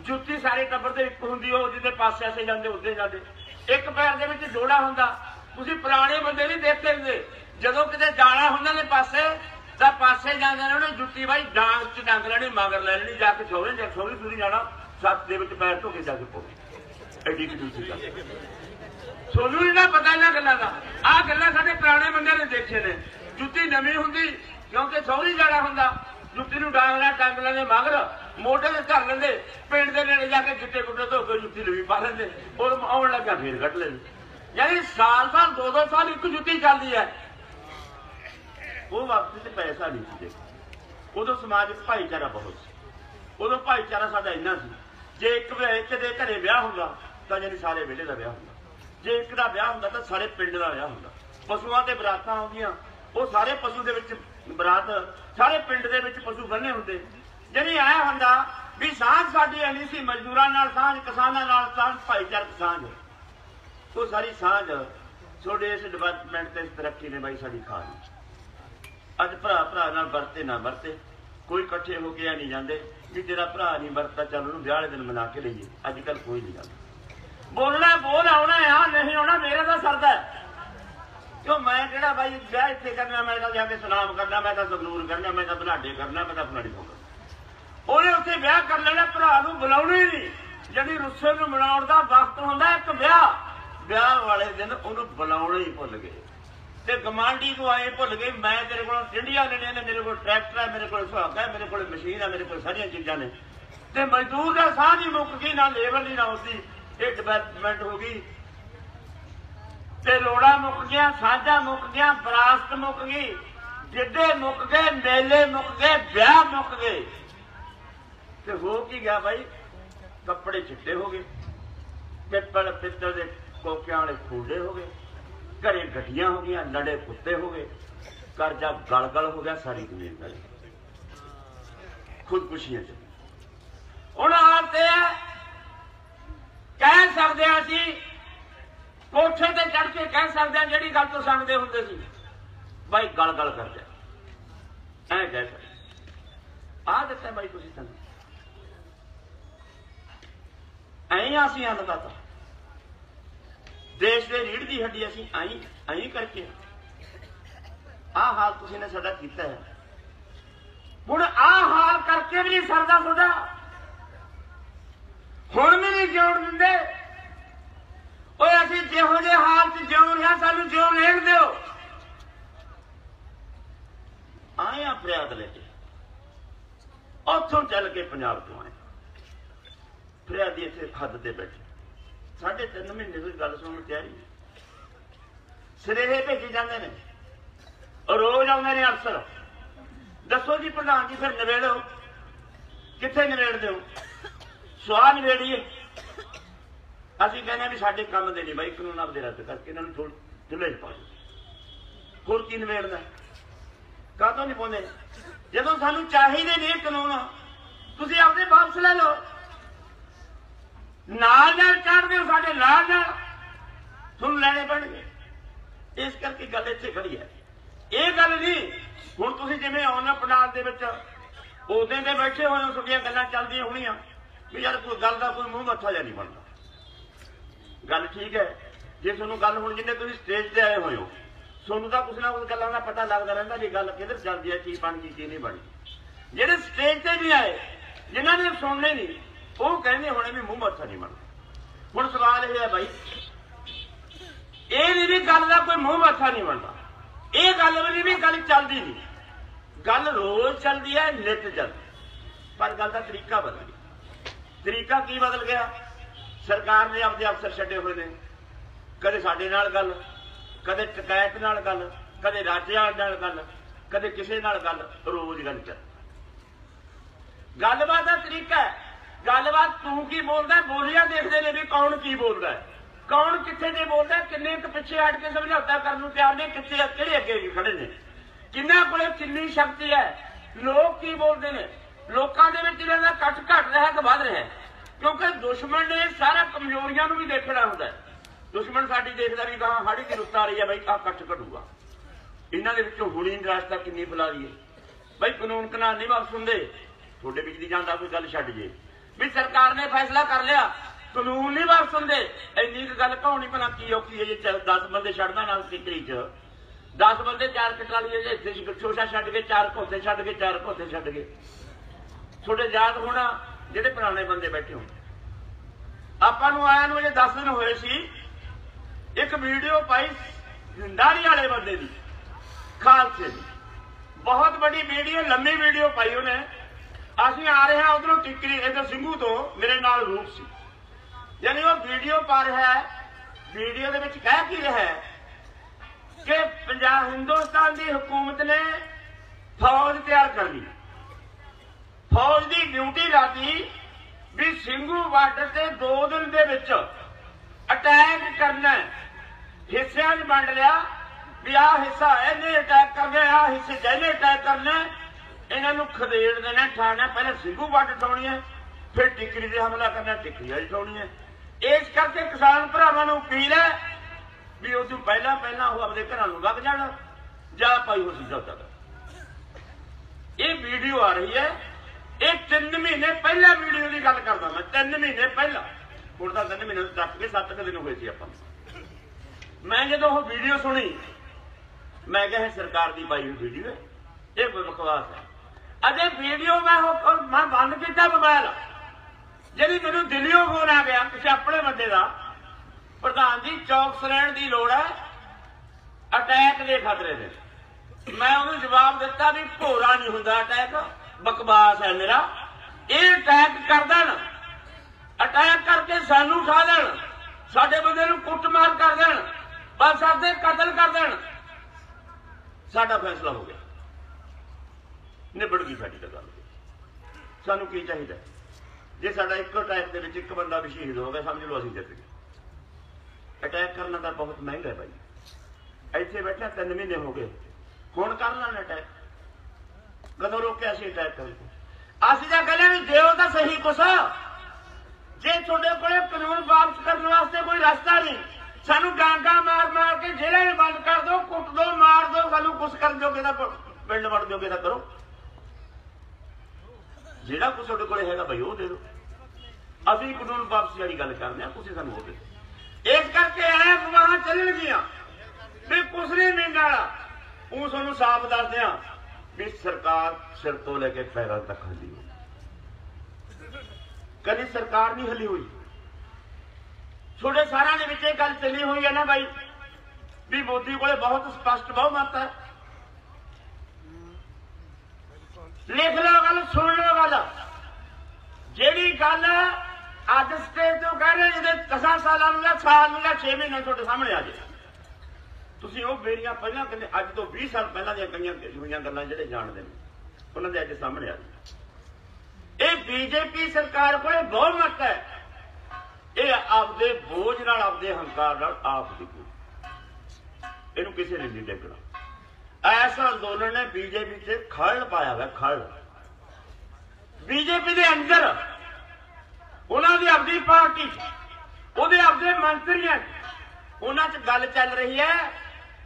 ਜੁੱਤੀ ਸਾਰੇ ਟੱਬਰ ਦੇ ਇੱਕ ਹੁੰਦੀ, ਉਹ ਜਿਹਦੇ ਪਾਸੇ ਐਸੇ ਜਾਂਦੇ ਉੱਦੇ ਜਾਂਦੇ। ਇੱਕ ਪੈਰ ਦੇ ਵਿੱਚ ਜੋੜਾ ਹੁੰਦਾ। ਤੁਸੀਂ ਪੁਰਾਣੇ ਬੰਦੇ ਨਹੀਂ ਦੇਖਦੇ ਹੁੰਦੇ। ਜਦੋਂ ਕਿਤੇ ਜਾਣਾ ਹੁੰਦਾ ਨੇ ਪਾਸੇ, ਤਾਂ ਪਾਸੇ ਜਾਂਦੇ ਨੇ ਉਹਨੇ ਜੁੱਤੀ ਬਾਈ ਡਾਂਗ ਚ ਡੰਗ ਲੈਣੀ, ਮਗਰ ਲੈ ਲੈਣੀ, ਜਾ ਕੇ ਛੋਵੇ ਜਾਂ ਛੋਵੇ ਤੁਸੀਂ ਜਾਣਾ, ਸੱਤ ਦੇ ਵਿੱਚ ਪੈਰ ਧੋ ਕੇ ਜਾ ਕੇ ਪਾਓ ਐਡੀ ਕਿ ਦੂਜੀ ਗੱਲ ਸੋਨੂੰ ਨਹੀਂ ਪਤਾ ਇਹਨਾਂ ਗੱਲਾਂ ਦਾ। ਆਹ ਗੱਲਾਂ ਸਾਡੇ ਪੁਰਾਣੇ ਬੰਦਿਆਂ ਨੇ ਦੇਖੇ ਨੇ। ਜੁੱਤੀ ਨਵੀਂ ਹੁੰਦੀ, ਕਿਉਂਕਿ ਸੌਰੀ ਜਾਣਾ ਹੁੰਦਾ। ਜੁੱਤੀ ਨੂੰ ਡਾਂਗਣਾ ਟੰਗ ਲੈਂਦੇ, ਮਗਰ ਮੋਢੇ ਤੇ ਧਰ ਲੈਂਦੇ। ਪਿੰਡ ਦੇ ਨੇੜੇ ਜਾ ਕੇ ਚਿੱਟੇ ਗੁੱਟੇ ਧੋ ਕੇ ਜੁੱਤੀ ਲਵੀ ਪਾ ਲੈਂਦੇ। ਉਹ ਆਉਣ ਲੱਗਾ, ਫੇਰ ਕੱਢ ਲੈਂਦੇ। ਯਾਨੀ ਸਾਲ ਸਾਲ ਦੋ ਦੋ ਸਾਲ ਇੱਕ ਜੁੱਤੀ ਚੱਲਦੀ ਹੈ। ਉਹ ਵਕਤ ਤੇ ਪੈਸਾ ਨਹੀਂ ਸੀ ਦੇਖੋ ਉਦੋਂ ਸਮਾਜਿਕ ਭਾਈਚਾਰਾ ਬਹੁਤ ਸੀ। ਉਦੋਂ ਭਾਈਚਾਰਾ ਸਾਡਾ ਇੰਨਾ ਸੀ। ਜੇ ਇੱਕ ਇੱਕ ਦੇ ਘਰੇ ਵਿਆਹ ਹੁੰਦਾ, ਤਾਂ ਜਾਨੀ ਸਾਰੇ ਵਿਹਲੇ ਦਾ ਵਿਆਹ ਹੁੰਦਾ। ਜੇ ਇੱਕ ਦਾ ਵਿਆਹ ਹੁੰਦਾ, ਤਾਂ ਸਾਰੇ ਪਿੰਡ ਦਾ ਵਿਆਹ ਹੁੰਦਾ। ਪਸ਼ੂਆਂ ਤੇ ਬਰਾਤਾਂ ਆਉਂਦੀਆਂ। ਉਹ ਸਾਰੇ ਪਸ਼ੂ ਦੇ ਵਿੱਚ ਬਰਾਤ, ਸਾਰੇ ਪਿੰਡ ਦੇ ਵਿੱਚ ਪਸ਼ੂ ਬੰਨੇ ਹੁੰਦੇ। ਜਿਹੜੀ ਆਇਆ ਹੁੰਦਾ ਵੀ ਸਾਂਝ ਸਾਡੀ ਐਨੀ ਸੀ, ਮਜ਼ਦੂਰਾਂ ਨਾਲ ਸਾਂਝ, ਕਿਸਾਨਾਂ ਨਾਲ ਸਾਂਝ, ਭਾਈਚਾਰਕ ਸਾਂਝ। ਉਹ ਸਾਰੀ ਸਾਂਝ ਤੁਹਾਡੇ ਇਸ ਡਿਵੈਲਪਮੈਂਟ ਤੇ ਇਸ ਤਰੱਕੀ ਨੇ ਬਾਈ ਸਾਡੀ ਖਾ ਲਈ ਅੱਜ ਭਰਾ ਭਰਾ ਨਾਲ ਵਰਤੇ ਨਾ ਵਰਤੇ, ਕੋਈ ਇਕੱਠੇ ਹੋ ਕੇ ਆ ਨਹੀਂ ਜਾਂਦੇ ਵੀ ਤੇਰਾ ਭਰਾ ਨਹੀਂ ਵਰਤਾ ਚੱਲ ਉਹਨੂੰ ਵਿਆਹ ਵਾਲੇ ਦਿਨ ਮਨਾ ਕੇ ਲਈਏ। ਅੱਜ ਕੱਲ ਕੋਈ ਨਹੀਂ ਗੱਲ ਬੋਲਣਾ ਬੋਲ, ਆਉਣਾ ਆ, ਨਹੀਂ ਆਉਣਾ, ਮੇਰਾ ਤਾਂ ਸਰਦਾ ਕਿਉਂ ਮੈਂ ਕਿਹੜਾ ਬਾਈ ਵਿਆਹ ਇੱਥੇ ਕਰਨਾ, ਮੈਂ ਤਾਂ ਜਾ ਕੇ ਸਲਾਮ ਕਰਨਾ, ਮੈਂ ਤਾਂ ਸੰਗਨੂਰ ਕਰਨਾ, ਮੈਂ ਤਾਂ ਬਲਾਡੇ ਕਰਨਾ, ਮੈਂ ਤਾਂ ਫਲਾੜੀ ਕਰਨਾ। ਉਹਨੇ ਉੱਥੇ ਵਿਆਹ ਕਰ ਲੈਣਾ, ਭਰਾ ਨੂੰ ਬੁਲਾਉਣਾ ਹੀ ਨਹੀਂ। ਜਿਹੜੀ ਰੁੱਸੇ ਨੂੰ ਮਨਾਉਣ ਦਾ ਵਕਤ ਹੁੰਦਾ, ਇੱਕ ਵਿਆਹ। ਵਿਆਹ ਵਾਲੇ ਦਿਨ ਉਹਨੂੰ ਬੁਲਾਉਣਾ ਹੀ ਭੁੱਲ ਗਏ। ਤੇ ਗਮਾਂਡੀ ਨੂੰ ਆਏ ਭੁੱਲ ਗਏ, ਮੈਂ ਤੇਰੇ ਕੋਲ ਟਿੰਡੀਆਂ ਲੈਣੀਆਂ ਨੇ, ਮੇਰੇ ਕੋਲ ਟਰੈਕਟਰ ਹੈ, ਮੇਰੇ ਕੋਲ ਸੁਹਾਗਾ ਹੈ, ਮੇਰੇ ਕੋਲ ਮਸ਼ੀਨ ਹੈ, ਮੇਰੇ ਕੋਲ ਸਾਰੀਆਂ ਚੀਜ਼ਾਂ ਨੇ। ਤੇ ਮਜ਼ਦੂਰ ਦਾ ਸਾਹ ਨਹੀਂ ਮੁੱਕ ਗਈ, ਨਾ ਲੇਬਰ ਦੀ, ਨਾ ਉਸਦੀ। ਇਹ ਡਿਵੈਲਪਮੈਂਟ ਹੋ ਗਈ। ਤੇ ਰੋੜਾ ਮੁੱਕ ਗਿਆ, ਸਾਂਝਾ ਮੁੱਕ ਗਿਆ, ਵਿਰਾਸਤ ਮੁੱਕ ਗਈ। ਜਿੱਦੇ ਮੁੱਕ ਗਏ, ਮੇਲੇ ਮੁੱਕ ਗਏ, ਵਿਆਹ ਮੁੱਕ ਗਏ। ਤੇ ਹੋ ਕੀ ਗਿਆ ਬਾਈ? ਕੱਪੜੇ ਛਿੱਟੇ ਹੋ ਗਏ। ਪਿੱਪਲ ਪਿੱਤਲ ਦੇ ਕੋਕਿਆਂ ਵਾਲੇ ਖੂਡੇ ਹੋ ਗਏ, ਘਰੇ ਗੱਡੀਆਂ ਹੋ ਗਈਆਂ ਲੜੇ ਕੁੱਤੇ ਹੋ ਗਏ, ਕਰਜ਼ਾ ਗਲਗਲ ਹੋ ਗਿਆ, ਸਾਰੀ ਦੁਨੀਆ ਦਾ ਖੁਦਕੁਸ਼ੀਆਂ ਚ। ਹੁਣ ਹਾਲ ਤੇ ਕਹਿ ਸਕਦੇ ਹਾਂ ਅਸੀਂ, ਕੋਠੇ ਤੇ ਚੜ ਕੇ ਕਹਿ ਸਕਦੇ ਹਾਂ ਜਿਹੜੀ ਗੱਲ ਤੋਂ ਸੰਗਦੇ ਹੁੰਦੇ ਸੀ, ਬਾਈ ਗਲ ਗਲ ਕਰ ਜਾ। ਐ ਕਹਿ ਸਕਦੇ ਆ ਦਿੱਤਾ ਬਾਈ ਤੁਸੀਂ ਸਾਨੂੰ। ਐਂ ਅਸੀਂ ਅੰਨਦਾਤਾ ਦੇਸ਼ ਦੇ ਰੀੜ ਦੀ ਹੱਡੀ ਅਸੀਂ ਆਈ ਆਈ ਕਰਕੇ ਆ। ਹਾਲ ਤੁਸੀਂ ਨੇ ਸਾਡਾ ਕੀਤਾ ਹੈ। ਹੁਣ ਆ ਹਾਲ ਕਰਕੇ ਵੀ ਨਹੀਂ ਸਰਦਾ ਤੁਹਾਡਾ। ਹੁਣ ਵੀ ਨਹੀਂ ਜਿਉਣ ਦਿੰਦੇ। ਓਏ, ਅਸੀਂ ਜਿਹੋ ਜਿਹੇ ਹਾਲ 'ਚ ਜਿਉਂ ਰਿਹਾ ਸਾਨੂੰ ਜਿਉਂ ਲੈਣ ਦਿਓ। ਆਏ ਆ ਫਰਿਆਦ ਲੈ ਕੇ। ਉੱਥੋਂ ਚੱਲ ਕੇ ਪੰਜਾਬ ਤੋਂ ਆਏ। ਫਰਿਆਦੀ ਇੱਥੇ ਹੱਦ ਤੇ ਬੈਠੇ। ਸਾਢੇ ਤਿੰਨ ਮਹੀਨੇ ਤੋਂ ਗੱਲ ਸੁਣਨ ਨੂੰ ਤਿਆਰ ਭੇਜੀ ਜਾਂਦੇ ਨੇ ਰੋਜ਼ ਆਉਂਦੇ ਨੇ ਅਫਸਰ। ਦੱਸੋ ਜੀ ਪ੍ਰਧਾਨ ਜੀ, ਫਿਰ ਨਿਬੇੜੋ। ਕਿੱਥੇ ਨਿਬੇੜਦੇ ਹੋ? ਸਵਾਹ ਨਿਬੇੜੀਏ। ਅਸੀਂ ਕਹਿੰਦੇ ਵੀ ਸਾਡੇ ਕੰਮ ਦੇ ਨਹੀਂ ਬਾਈ, ਕਾਨੂੰਨ ਆਪਦੇ ਰੱਦ ਕਰਕੇ ਇਹਨਾਂ ਨੂੰ ਥੋੜ ਢਿੱਲੇ ਚ ਪਾ ਦਿਓ। ਹੋਰ ਕੀ ਨਿਬੇੜਦਾ ਕਾਹਤੋਂ ਨਹੀਂ ਪਾਉਂਦੇ? ਜਦੋਂ ਸਾਨੂੰ ਚਾਹੀਦੇ ਨੇ ਕਾਨੂੰਨ, ਤੁਸੀਂ ਆਪਦੇ ਵਾਪਸ ਲੈ ਲਓ। ਨਾਲ ਨਾਲ ਚੜਦੇ ਹੋ ਸਾਡੇ ਨਾਲ ਨਾਲ। ਤੁਹਾਨੂੰ ਲੈਣੇ ਪੈਣਗੇ। ਇਸ ਕਰਕੇ ਗੱਲ ਇੱਥੇ ਖੜੀ ਹੈ। ਇਹ ਗੱਲ ਨਹੀਂ, ਹੁਣ ਤੁਸੀਂ ਜਿਵੇਂ ਆਉਣਾ ਪੰਡਾਲ ਦੇ ਵਿੱਚ, ਉਹਦੇ ਤੇ ਬੈਠੇ ਹੋਏ ਹੋ, ਤੁਹਾਡੀਆਂ ਗੱਲਾਂ ਚੱਲਦੀਆਂ ਹੋਣੀਆਂ। ਵੀ ਯਾਰ ਕੋਈ ਗੱਲ ਦਾ ਕੋਈ ਮੂੰਹ ਮੱਥਾ ਜਾਂ ਨਹੀਂ ਬਣਦਾ। ਗੱਲ ਠੀਕ ਹੈ। ਜੇ ਤੁਹਾਨੂੰ ਗੱਲ ਹੁਣ ਜਿੰਨੇ ਤੁਸੀਂ ਸਟੇਜ ਤੇ ਆਏ ਹੋਏ ਹੋ, ਤੁਹਾਨੂੰ ਤਾਂ ਕੁਛ ਨਾ ਕੁਛ ਗੱਲਾਂ ਦਾ ਪਤਾ ਲੱਗਦਾ ਰਹਿੰਦਾ ਵੀ ਗੱਲ ਕਿਧਰ ਚੱਲਦੀ ਹੈ, ਕੀ ਬਣ ਗਈ, ਕੀ ਨਹੀਂ ਬਣੀ। ਜਿਹੜੇ ਸਟੇਜ ਤੇ ਵੀ ਆਏ, ਜਿਨ੍ਹਾਂ ਨੇ ਸੁਣਨੇ ਨਹੀਂ ਉਹ ਕਹਿੰਦੇ ਹੋਣੇ ਵੀ ਮੂੰਹ ਮੱਥਾ ਨਹੀਂ ਬਣਦਾ ਹੁਣ ਸਵਾਲ ਇਹ ਹੈ ਬਾਈ, ਇਹ ਵੀ ਗੱਲ ਦਾ ਕੋਈ ਮੂੰਹ ਮੱਥਾ ਨਹੀਂ ਬਣਦਾ ਇਹ ਗੱਲ ਵੀ ਵੀ ਗੱਲ ਚੱਲਦੀ ਨਹੀਂ। ਗੱਲ ਰੋਜ਼ ਚੱਲਦੀ ਹੈ, ਨਿਤ ਚੱਲਦੀ ਪਰ ਗੱਲ ਦਾ ਤਰੀਕਾ ਬਦਲ ਗਿਆ। ਤਰੀਕਾ ਕੀ ਬਦਲ ਗਿਆ? ਸਰਕਾਰ ਨੇ ਆਪਦੇ ਅਫਸਰ ਛੱਡੇ ਹੋਏ ਨੇ। ਕਦੇ ਸਾਡੇ ਨਾਲ ਗੱਲ, ਕਦੇ ਟਕੈਤ ਨਾਲ ਗੱਲ, ਕਦੇ ਰਾਜਿਆਂ ਨਾਲ ਗੱਲ, ਕਦੇ ਕਿਸੇ ਨਾਲ ਗੱਲ, ਰੋਜ਼ ਗੱਲ ਚੱਲ ਗੱਲਬਾਤ ਦਾ ਤਰੀਕਾ ਹੈ। ਗੱਲਬਾਤ ਤੂੰ ਕੀ ਬੋਲਦਾ? ਬੋਲੀਆਂ ਦੇਖਦੇ ਨੇ ਵੀ ਕੌਣ ਕੀ ਬੋਲਦਾ ਕੌਣ ਕਿੱਥੇ ਦੇ ਬੋਲਦਾ ਕਿੰਨੇ ਕੁ ਪਿੱਛੇ ਹਟ ਕੇ ਸਮਝੌਤਾ ਕਰਨ ਨੂੰ ਤਿਆਰ ਨੇ, ਕਿੱਥੇ ਕਿਹੜੇ ਅੱਗੇ ਖੜੇ ਨੇ। ਕਿੰਨਾ ਕੋਲੇ ਕਿੰਨੀ ਸ਼ਕਤੀ ਹੈ, ਲੋਕ ਕੀ ਬੋਲਦੇ ਨੇ? ਲੋਕਾਂ ਦੇ ਵਿੱਚ ਇਹਨਾਂ ਦਾ ਕੱਟ ਘਟ ਰਿਹਾ ਕਿ ਵੱਧ ਰਿਹਾ ਕਿਉਂਕਿ ਦੁਸ਼ਮਣ ਨੇ ਸਾਰਾ ਕਮਜ਼ੋਰੀਆਂ ਨੂੰ ਵੀ ਦੇਖਣਾ ਹੁੰਦਾ ਦੁਸ਼ਮਣ ਸਾਡੀ ਦੇਖਦਾ ਵੀ ਗਾਂ ਹਾੜੀ ਦੀ ਰੁੱਤ ਆ ਰਹੀ ਹੈ, ਬਈ ਆ ਕੱਟ ਘਟੂਗਾ। ਇਹਨਾਂ ਦੇ ਵਿੱਚੋਂ ਹੁਣੀ ਨਿਰਾਸ਼ਤਾ ਕਿੰਨੀ ਫੈਲਾ ਰਹੀ ਹੈ। ਬਈ ਕਾਨੂੰਨ ਕਨਾਨ ਨਹੀਂ ਵਾਪਸ ਹੁੰਦੇ। ਤੁਹਾਡੇ ਵਿੱਚ ਦੀ ਜਾਂਦਾ ਕੋਈ ਗੱਲ ਛੱਡ ਜੇ। ਵੀ ਸਰਕਾਰ ਨੇ ਫੈਸਲਾ ਕਰ ਲਿਆ। ਕਾਨੂੰਨ ਨਹੀਂ ਵਾਪਸ ਹੁੰਦੇ। ਇੰਨੀ ਕੁ ਗੱਲ ਕਹਾਉਣੀ ਭਲਾ ਕੀ ਔਖੀ ਹੈ ਜੇ 10 ਬੰਦੇ ਛੱਡਦਾ ਨਾਲ ਸਿੱਕਰੀ ਚ। 10 ਬੰਦੇ ਚਾਰ ਕਟਾਲੀਏ ਜੇ ਇੱਥੇ ਛੋਟਾ ਛੱਡ ਕੇ, ਚਾਰ ਘੋਤੇ ਛੱਡ ਕੇ, ਚਾਰ ਘੋਤੇ ਛੱਡ ਕੇ। ਤੁਹਾਡੇ ਯਾਦ ਹੋਣਾ ਜਿਹੜੇ ਪੁਰਾਣੇ ਬੰਦੇ ਬੈਠੇ ਹੋਣ। ਆਪਾਂ ਨੂੰ ਆਇਆ ਨੂੰ ਜੇ 10 ਦਿਨ ਹੋਏ ਸੀ। ਇੱਕ ਵੀਡੀਓ ਪਾਈ ਦਾੜੀ ਵਾਲੇ ਬੰਦੇ ਦੀ, ਖਾਲਸੇ ਦੀ। ਬਹੁਤ ਵੱਡੀ ਵੀਡੀਓ, ਲੰਮੀ ਵੀਡੀਓ ਪਾਈ ਉਹਨੇ। ਅਸੀਂ ਆ ਰਹੇ ਹਾਂ ਉਧਰੋਂ ਟਿੱਕਰੀ, ਇਧਰ ਸਿੰਘੂ ਤੋਂ, ਮੇਰੇ ਨਾਲ ਰੂਪ ਸੀ। ਯਾਨੀ ਉਹ ਵੀਡੀਓ ਪਾ ਰਿਹਾ ਹੈ, ਵੀਡੀਓ ਦੇ ਵਿੱਚ ਕਹਿ ਕੀ ਰਿਹਾ ਹੈ ਕਿ ਪੰਜਾਬ ਹਿੰਦੁਸਤਾਨ ਦੀ ਹਕੂਮਤ ਨੇ ਫੌਜ ਤਿਆਰ ਕਰ ਲਈ। ਫੌਜ ਦੀ ਡਿਊਟੀ ਲਾਤੀ ਵੀ ਸਿੰਘੂ ਬਾਰਡਰ ਤੇ 2 ਦਿਨ ਦੇ ਵਿੱਚ ਅਟੈਕ ਕਰਨਾ ਹਿੱਸਿਆਂ 'ਚ ਵੰਡ ਲਿਆ ਵੀ ਆਹ ਹਿੱਸਾ ਇਹਨੇ ਅਟੈਕ ਕਰਨਾ ਆਹ ਹਿੱਸੇ 'ਚ ਅਟੈਕ ਕਰਨਾ ਇਹਨਾਂ ਨੂੰ ਖਦੇੜ ਦੇਣਾ, ਠਾਣਾ, ਪਹਿਲਾਂ ਸਿੰਘੂ ਬਾਰਡਰ ਠਾਉਣੀ ਹੈ, ਫਿਰ ਟਿੱਕਰੀ ਤੇ ਹਮਲਾ ਕਰਨਾ, ਟਿੱਕਰੀ ਵਾਲੀ ਠਾਉਣੀ ਹੈ। ਇਸ ਕਰਕੇ ਕਿਸਾਨ ਭਰਾਵਾਂ ਨੂੰ ਅਪੀਲ ਹੈ ਵੀ ਉਹ ਤੋਂ ਪਹਿਲਾਂ ਪਹਿਲਾਂ ਉਹ ਆਪਣੇ ਘਰਾਂ ਨੂੰ ਵਗ ਜਾਣ ਜਾਂ ਭਾਈ ਹੋ ਸੀ ਤੱਕ ਇਹ ਵੀਡੀਓ ਆ ਰਹੀ ਹੈ। ਇਹ 3 ਮਹੀਨੇ ਪਹਿਲਾਂ ਵੀਡੀਓ ਦੀ ਗੱਲ ਕਰਦਾ ਮੈਂ 3 ਮਹੀਨੇ ਪਹਿਲਾਂ। ਹੁਣ ਤਾਂ 3 ਮਹੀਨੇ ਤੋਂ ਤੱਕ ਕੇ 7 ਦਿਨ ਹੋਏ ਸੀ ਆਪਾਂ ਨੂੰ। ਮੈਂ ਜਦੋਂ ਉਹ ਵੀਡੀਓ ਸੁਣੀ, ਮੈਂ ਕਿਹਾ ਸਰਕਾਰ ਦੀ ਪਾਈ ਹੋਈ ਵੀਡੀਓ ਹੈ, ਇਹ ਬਕਵਾਸ ਹੈ। ਅਜੇ ਵੀਡੀਓ ਮੈਂ ਉਹ ਮੈਂ ਬੰਦ ਕੀਤਾ ਮੋਬਾਈਲ ਜਿਹੜੀ ਮੈਨੂੰ ਦਿੱਲੀੋਂ ਫੋਨ ਆ ਗਿਆ, ਕਿਸੇ ਆਪਣੇ ਬੰਦੇ ਦਾ। ਪ੍ਰਧਾਨ ਜੀ ਚੌਕਸ ਰਹਿਣ ਦੀ ਲੋੜ ਹੈ ਅਟੈਕ ਦੇ ਖਤਰੇ ਨੇ ਮੈਂ ਉਹਨੂੰ ਜਵਾਬ ਦਿੱਤਾ ਵੀ ਭੋਰਾ ਨਹੀਂ ਹੁੰਦਾ ਅਟੈਕ ਬਕਵਾਸ ਹੈ ਮੇਰਾ। ਇਹ ਅਟੈਕ ਕਰ ਦੇਣ ਅਟੈਕ ਕਰਕੇ ਸਾਨੂੰ ਖਾ ਦੇਣ। ਸਾਡੇ ਬੰਦੇ ਨੂੰ ਕੁੱਟਮਾਰ ਕਰ ਦੇਣ। ਬਸ ਸਾਡੇ ਕਤਲ ਕਰ ਦੇਣ। ਸਾਡਾ ਫੈਸਲਾ ਹੋ ਗਿਆ। ਨਿਬੜ ਗਈ ਸਾਡੀ ਤਾਂ ਗੱਲ। ਸਾਨੂੰ ਕੀ ਚਾਹੀਦਾ? ਜੇ ਸਾਡਾ ਇੱਕੋ ਅਟੈਕ ਦੇ ਵਿੱਚ ਇੱਕ ਬੰਦਾ ਵੀ ਸ਼ਹੀਦ ਹੋ ਗਿਆ, ਸਮਝ ਲਓ ਅਸੀਂ ਜਿੱਤ ਗਏ। ਅਟੈਕ ਕਰਨਾ ਤਾਂ ਬਹੁਤ ਮਹਿੰਗਾ ਹੈ ਭਾਈ। ਇੱਥੇ ਬੈਠਾ 3 ਮਹੀਨੇ ਹੋ ਗਏ। ਹੁਣ ਕਰ ਲੈਣ ਅਟੈਕ ਕਦੋਂ ਰੋਕਿਆ ਸੀ ਅਟੈਕ ਕਰਨ ਅਸੀਂ ਤਾਂ ਕਹਿੰਦੇ ਵੀ ਦਿਓ ਤਾਂ ਸਹੀ ਕੁਛ। ਜੇ ਤੁਹਾਡੇ ਕੋਲੇ ਕਾਨੂੰਨ ਵਾਪਸ ਕਰਨ ਵਾਸਤੇ ਕੋਈ ਰਸਤਾ ਨਹੀਂ, ਸਾਨੂੰ ਡਾਂਗਾ ਮਾਰ ਮਾਰ ਕੇ ਜੇਲ੍ਹਾਂ ਨੂੰ ਬੰਦ ਕਰ ਦਿਓ, ਕੁੱਟ ਦਿਓ, ਮਾਰ ਦਿਓ, ਸਾਨੂੰ ਕੁਛ ਕਰਨ ਜੋਗੇ ਦਾ ਪਿੰਡ ਵੜ ਜੋਗੇ ਦਾ ਕਰੋ। ਜਿਹੜਾ ਕੁਛ ਤੁਹਾਡੇ ਕੋਲੇ ਹੈਗਾ ਭਈ ਉਹ ਦੇ ਦਿਓ। ਅਸੀਂ ਕਾਨੂੰਨ ਵਾਪਸੀ ਵਾਲੀ ਗੱਲ ਕਰਦੇ ਆ, ਤੁਸੀਂ ਸਾਨੂੰ ਉਹ ਦੇ ਇਸ ਕਰਕੇ ਐ ਅਫਵਾਹਾਂ ਚੱਲਣਗੀਆਂ। ਵੀ ਕੁਛ ਨਹੀਂ ਮਿਲਣ ਉਹ ਤੁਹਾਨੂੰ ਸਾਫ਼ ਦੱਸਦੇ ਆ ਵੀ ਸਰਕਾਰ ਸਿਰ ਤੋਂ ਲੈ ਕੇ ਪੈਰਾਂ ਤੱਕ ਹੱਲੀ ਹੋਈ। ਕਦੀ ਸਰਕਾਰ ਨਹੀਂ ਹੱਲੀ ਹੋਈ। ਛੋਟੇ ਸਾਰਿਆਂ ਦੇ ਵਿੱਚ ਇਹ ਗੱਲ ਚੱਲੀ ਹੋਈ ਹੈ ਨਾ ਬਾਈ, ਵੀ ਮੋਦੀ ਕੋਲੇ ਬਹੁਤ ਸਪਸ਼ਟ ਬਹੁਮਤ ਹੈ। ਲਿਖ ਲਓ ਗੱਲ, ਸੁਣ ਲਓ ਗੱਲ। ਜਿਹੜੀ ਗੱਲ ਅੱਜ ਸਟੇਜ ਤੋਂ ਕਹਿ ਰਹੇ ਜਿਹਦੇ 10 ਸਾਲਾਂ ਨੂੰ ਜਾਂ ਸਾਲ ਨੂੰ ਜਾਂ 6 ਮਹੀਨੇ ਤੁਹਾਡੇ ਸਾਹਮਣੇ ਆ ਜੇ। ਤੁਸੀਂ ਉਹ ਮੇਰੀਆਂ ਪਹਿਲਾਂ ਕਹਿੰਦੇ, ਅੱਜ ਤੋਂ 20 ਸਾਲ ਪਹਿਲਾਂ ਦੀਆਂ ਕਈਆਂ ਹੋਈਆਂ ਗੱਲਾਂ ਜਿਹੜੇ ਜਾਣਦੇ ਨੇ, ਉਹਨਾਂ ਦੇ ਅੱਜ ਸਾਹਮਣੇ ਆ ਜੇ। ਇਹ ਬੀਜੇਪੀ ਸਰਕਾਰ ਕੋਲੇ ਬਹੁਮਤ ਹੈ। ਇਹ ਆਪਦੇ ਬੋਝ ਨਾਲ, ਆਪਦੇ ਹੰਕਾਰ ਨਾਲ ਆਪ ਦੀ ਇਹਨੂੰ ਕਿਸੇ ਨੇ ਨਹੀਂ ਦੇਖਣਾ। ਇਸ ਅੰਦੋਲਨ ਨੇ ਬੀਜੇਪੀ ਤੇ ਖੜ ਪਾਇਆ ਹੋਇਆ ਖੜ ਬੀਜੇਪੀ ਦੇ ਅੰਦਰ ਉਹਨਾਂ ਦੀ ਆਪਦੀ ਪਾਰਟੀ ਉਹਦੇ ਆਪਦੇ ਮੰਤਰੀਆਂ ਉਹਨਾਂ 'ਚ ਗੱਲ ਚੱਲ ਰਹੀ ਹੈ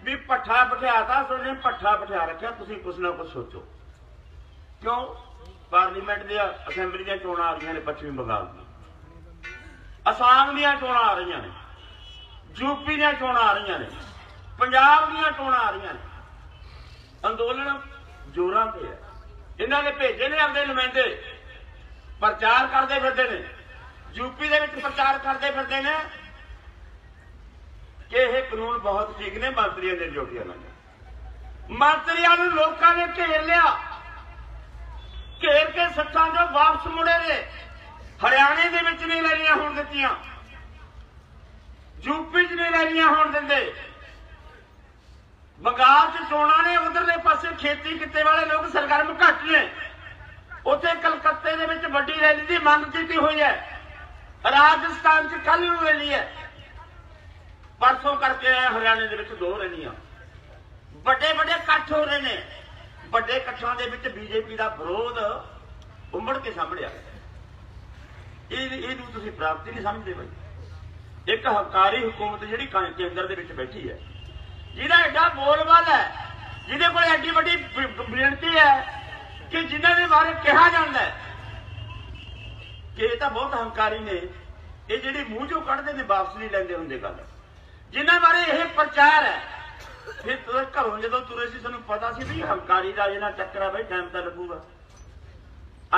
ਵੀ ਪੱਠਾ ਬਿਠਾਤਾ ਤੁਹਾਡੇ ਪੱਠਾ ਬਿਠਾ ਰੱਖਿਆ ਤੁਸੀਂ ਕੁਛ ਨਾ ਕੁਛ ਸੋਚੋ ਕਿਉਂ ਪਾਰਲੀਮੈਂਟ ਦੀਆਂ ਅਸੈਂਬਲੀ ਦੀਆਂ ਚੋਣਾਂ ਆ ਰਹੀਆਂ ਨੇ ਪੱਛਮੀ ਬੰਗਾਲ ਦੀ ਅਸਾਮ ਦੀਆਂ ਚੋਣਾਂ ਆ ਰਹੀਆਂ ਨੇ ਯੂਪੀ ਦੀਆਂ ਚੋਣਾਂ ਆ ਰਹੀਆਂ ਨੇ ਪੰਜਾਬ ਦੀਆਂ ਚੋਣਾਂ ਆ ਰਹੀਆਂ ਨੇ ਅੰਦੋਲਨ ਜ਼ੋਰਾਂ ਤੇ ਹੈ। ਇਹਨਾਂ ਨੇ ਭੇਜੇ ਨੇ ਆਪਦੇ ਨੁਮਾਇੰਦੇ। ਪ੍ਰਚਾਰ ਕਰਦੇ ਫਿਰਦੇ ਨੇ। ਯੂਪੀ ਦੇ ਵਿੱਚ ਪ੍ਰਚਾਰ ਕਰਦੇ ਫਿਰਦੇ ਨੇ ਕਿ ਇਹ ਕਾਨੂੰਨ ਬਹੁਤ ਠੀਕ ਨੇ, ਮੰਤਰੀਆਂ ਦੇ ਡਿਊਟੀਆਂ ਨਾਲ। ਮੰਤਰੀਆਂ ਨੂੰ ਲੋਕਾਂ ਨੇ ਘੇਰ ਲਿਆ। ਘੇਰ ਕੇ ਸੱਤਾਂ ਜੋ ਵਾਪਸ ਮੁੜੇ ਨੇ। ਹਰਿਆਣੇ ਦੇ ਵਿੱਚ ਨਹੀਂ ਲੈਣੀਆਂ ਹੋਣ ਦਿੱਤੀਆਂ। ਯੂਪੀ 'ਚ ਨਹੀਂ ਲੈਣੀਆਂ ਹੋਣ ਦਿੰਦੇ। ਬੰਗਾਲ 'ਚ ਚੋਣਾਂ ਨੇ ਉਧਰਲੇ ਪਾਸੇ ਖੇਤੀ ਕਿੱਤੇ ਵਾਲੇ ਲੋਕ ਸਰਗਰਮ ਘੱਟ ਨੇ। ਉੱਥੇ ਕਲਕੱਤੇ ਦੇ ਵਿੱਚ ਵੱਡੀ ਰੈਲੀ ਦੀ ਮੰਗ ਕੀਤੀ ਹੋਈ ਹੈ। ਰਾਜਸਥਾਨ 'ਚ ਕੱਲ ਨੂੰ ਰੈਲੀ ਹੈ। ਪਰਸੋਂ ਕਰਕੇ ਆਏ ਹਰਿਆਣੇ ਦੇ ਵਿੱਚ ਦੋ ਰੈਲੀਆਂ। ਵੱਡੇ ਵੱਡੇ ਇਕੱਠ ਹੋ ਰਹੇ ਨੇ। ਵੱਡੇ ਇਕੱਠਾਂ ਦੇ ਵਿੱਚ ਬੀਜੇਪੀ ਦਾ ਵਿਰੋਧ ਉਮੜ ਕੇ ਸਾਹਮਣੇ ਆ ਇਹ ਇਹਨੂੰ ਤੁਸੀਂ ਪ੍ਰਾਪਤੀ ਨਹੀਂ ਸਮਝਦੇ ਬਾਈ। ਇੱਕ ਹਕਾਰੀ ਹਕੂਮਤ ਜਿਹੜੀ ਕੇਂਦਰ ਦੇ ਵਿੱਚ ਬੈਠੀ ਹੈ। ਜਿਹਦਾ ਐਡਾ ਬੋਲਬਾਲ ਹੈ, ਜਿਹਦੇ ਕੋਲ ਐਡੀ ਵੱਡੀ ਬੇਨਤੀ ਹੈ, ਕਿ ਜਿਨ੍ਹਾਂ ਦੇ ਬਾਰੇ ਕਿਹਾ ਜਾਂਦਾ ਹੈ। ਕਿ ਇਹ ਤਾਂ ਬਹੁਤ ਹੰਕਾਰੀ ਨੇ, ਇਹ ਜਿਹੜੀ ਮੂੰਹ ਚੋਂ ਕੱਢਦੇ ਨੇ, ਵਾਪਸ ਨਹੀਂ ਲੈਂਦੇ ਹੁੰਦੇ ਗੱਲ। ਜਿਨ੍ਹਾਂ ਬਾਰੇ ਇਹ ਪ੍ਰਚਾਰ ਹੈ, ਫਿਰ ਤੁਸੀਂ ਘਰੋਂ ਜਦੋਂ ਤੁਰੇ ਸੀ, ਸਾਨੂੰ ਪਤਾ ਸੀ ਵੀ ਹੰਕਾਰੀ ਦਾ ਇਹਨਾਂ ਚੱਕਰਾ ਬਈ ਟਾਈਮ ਤਾਂ ਲੱਗੂਗਾ।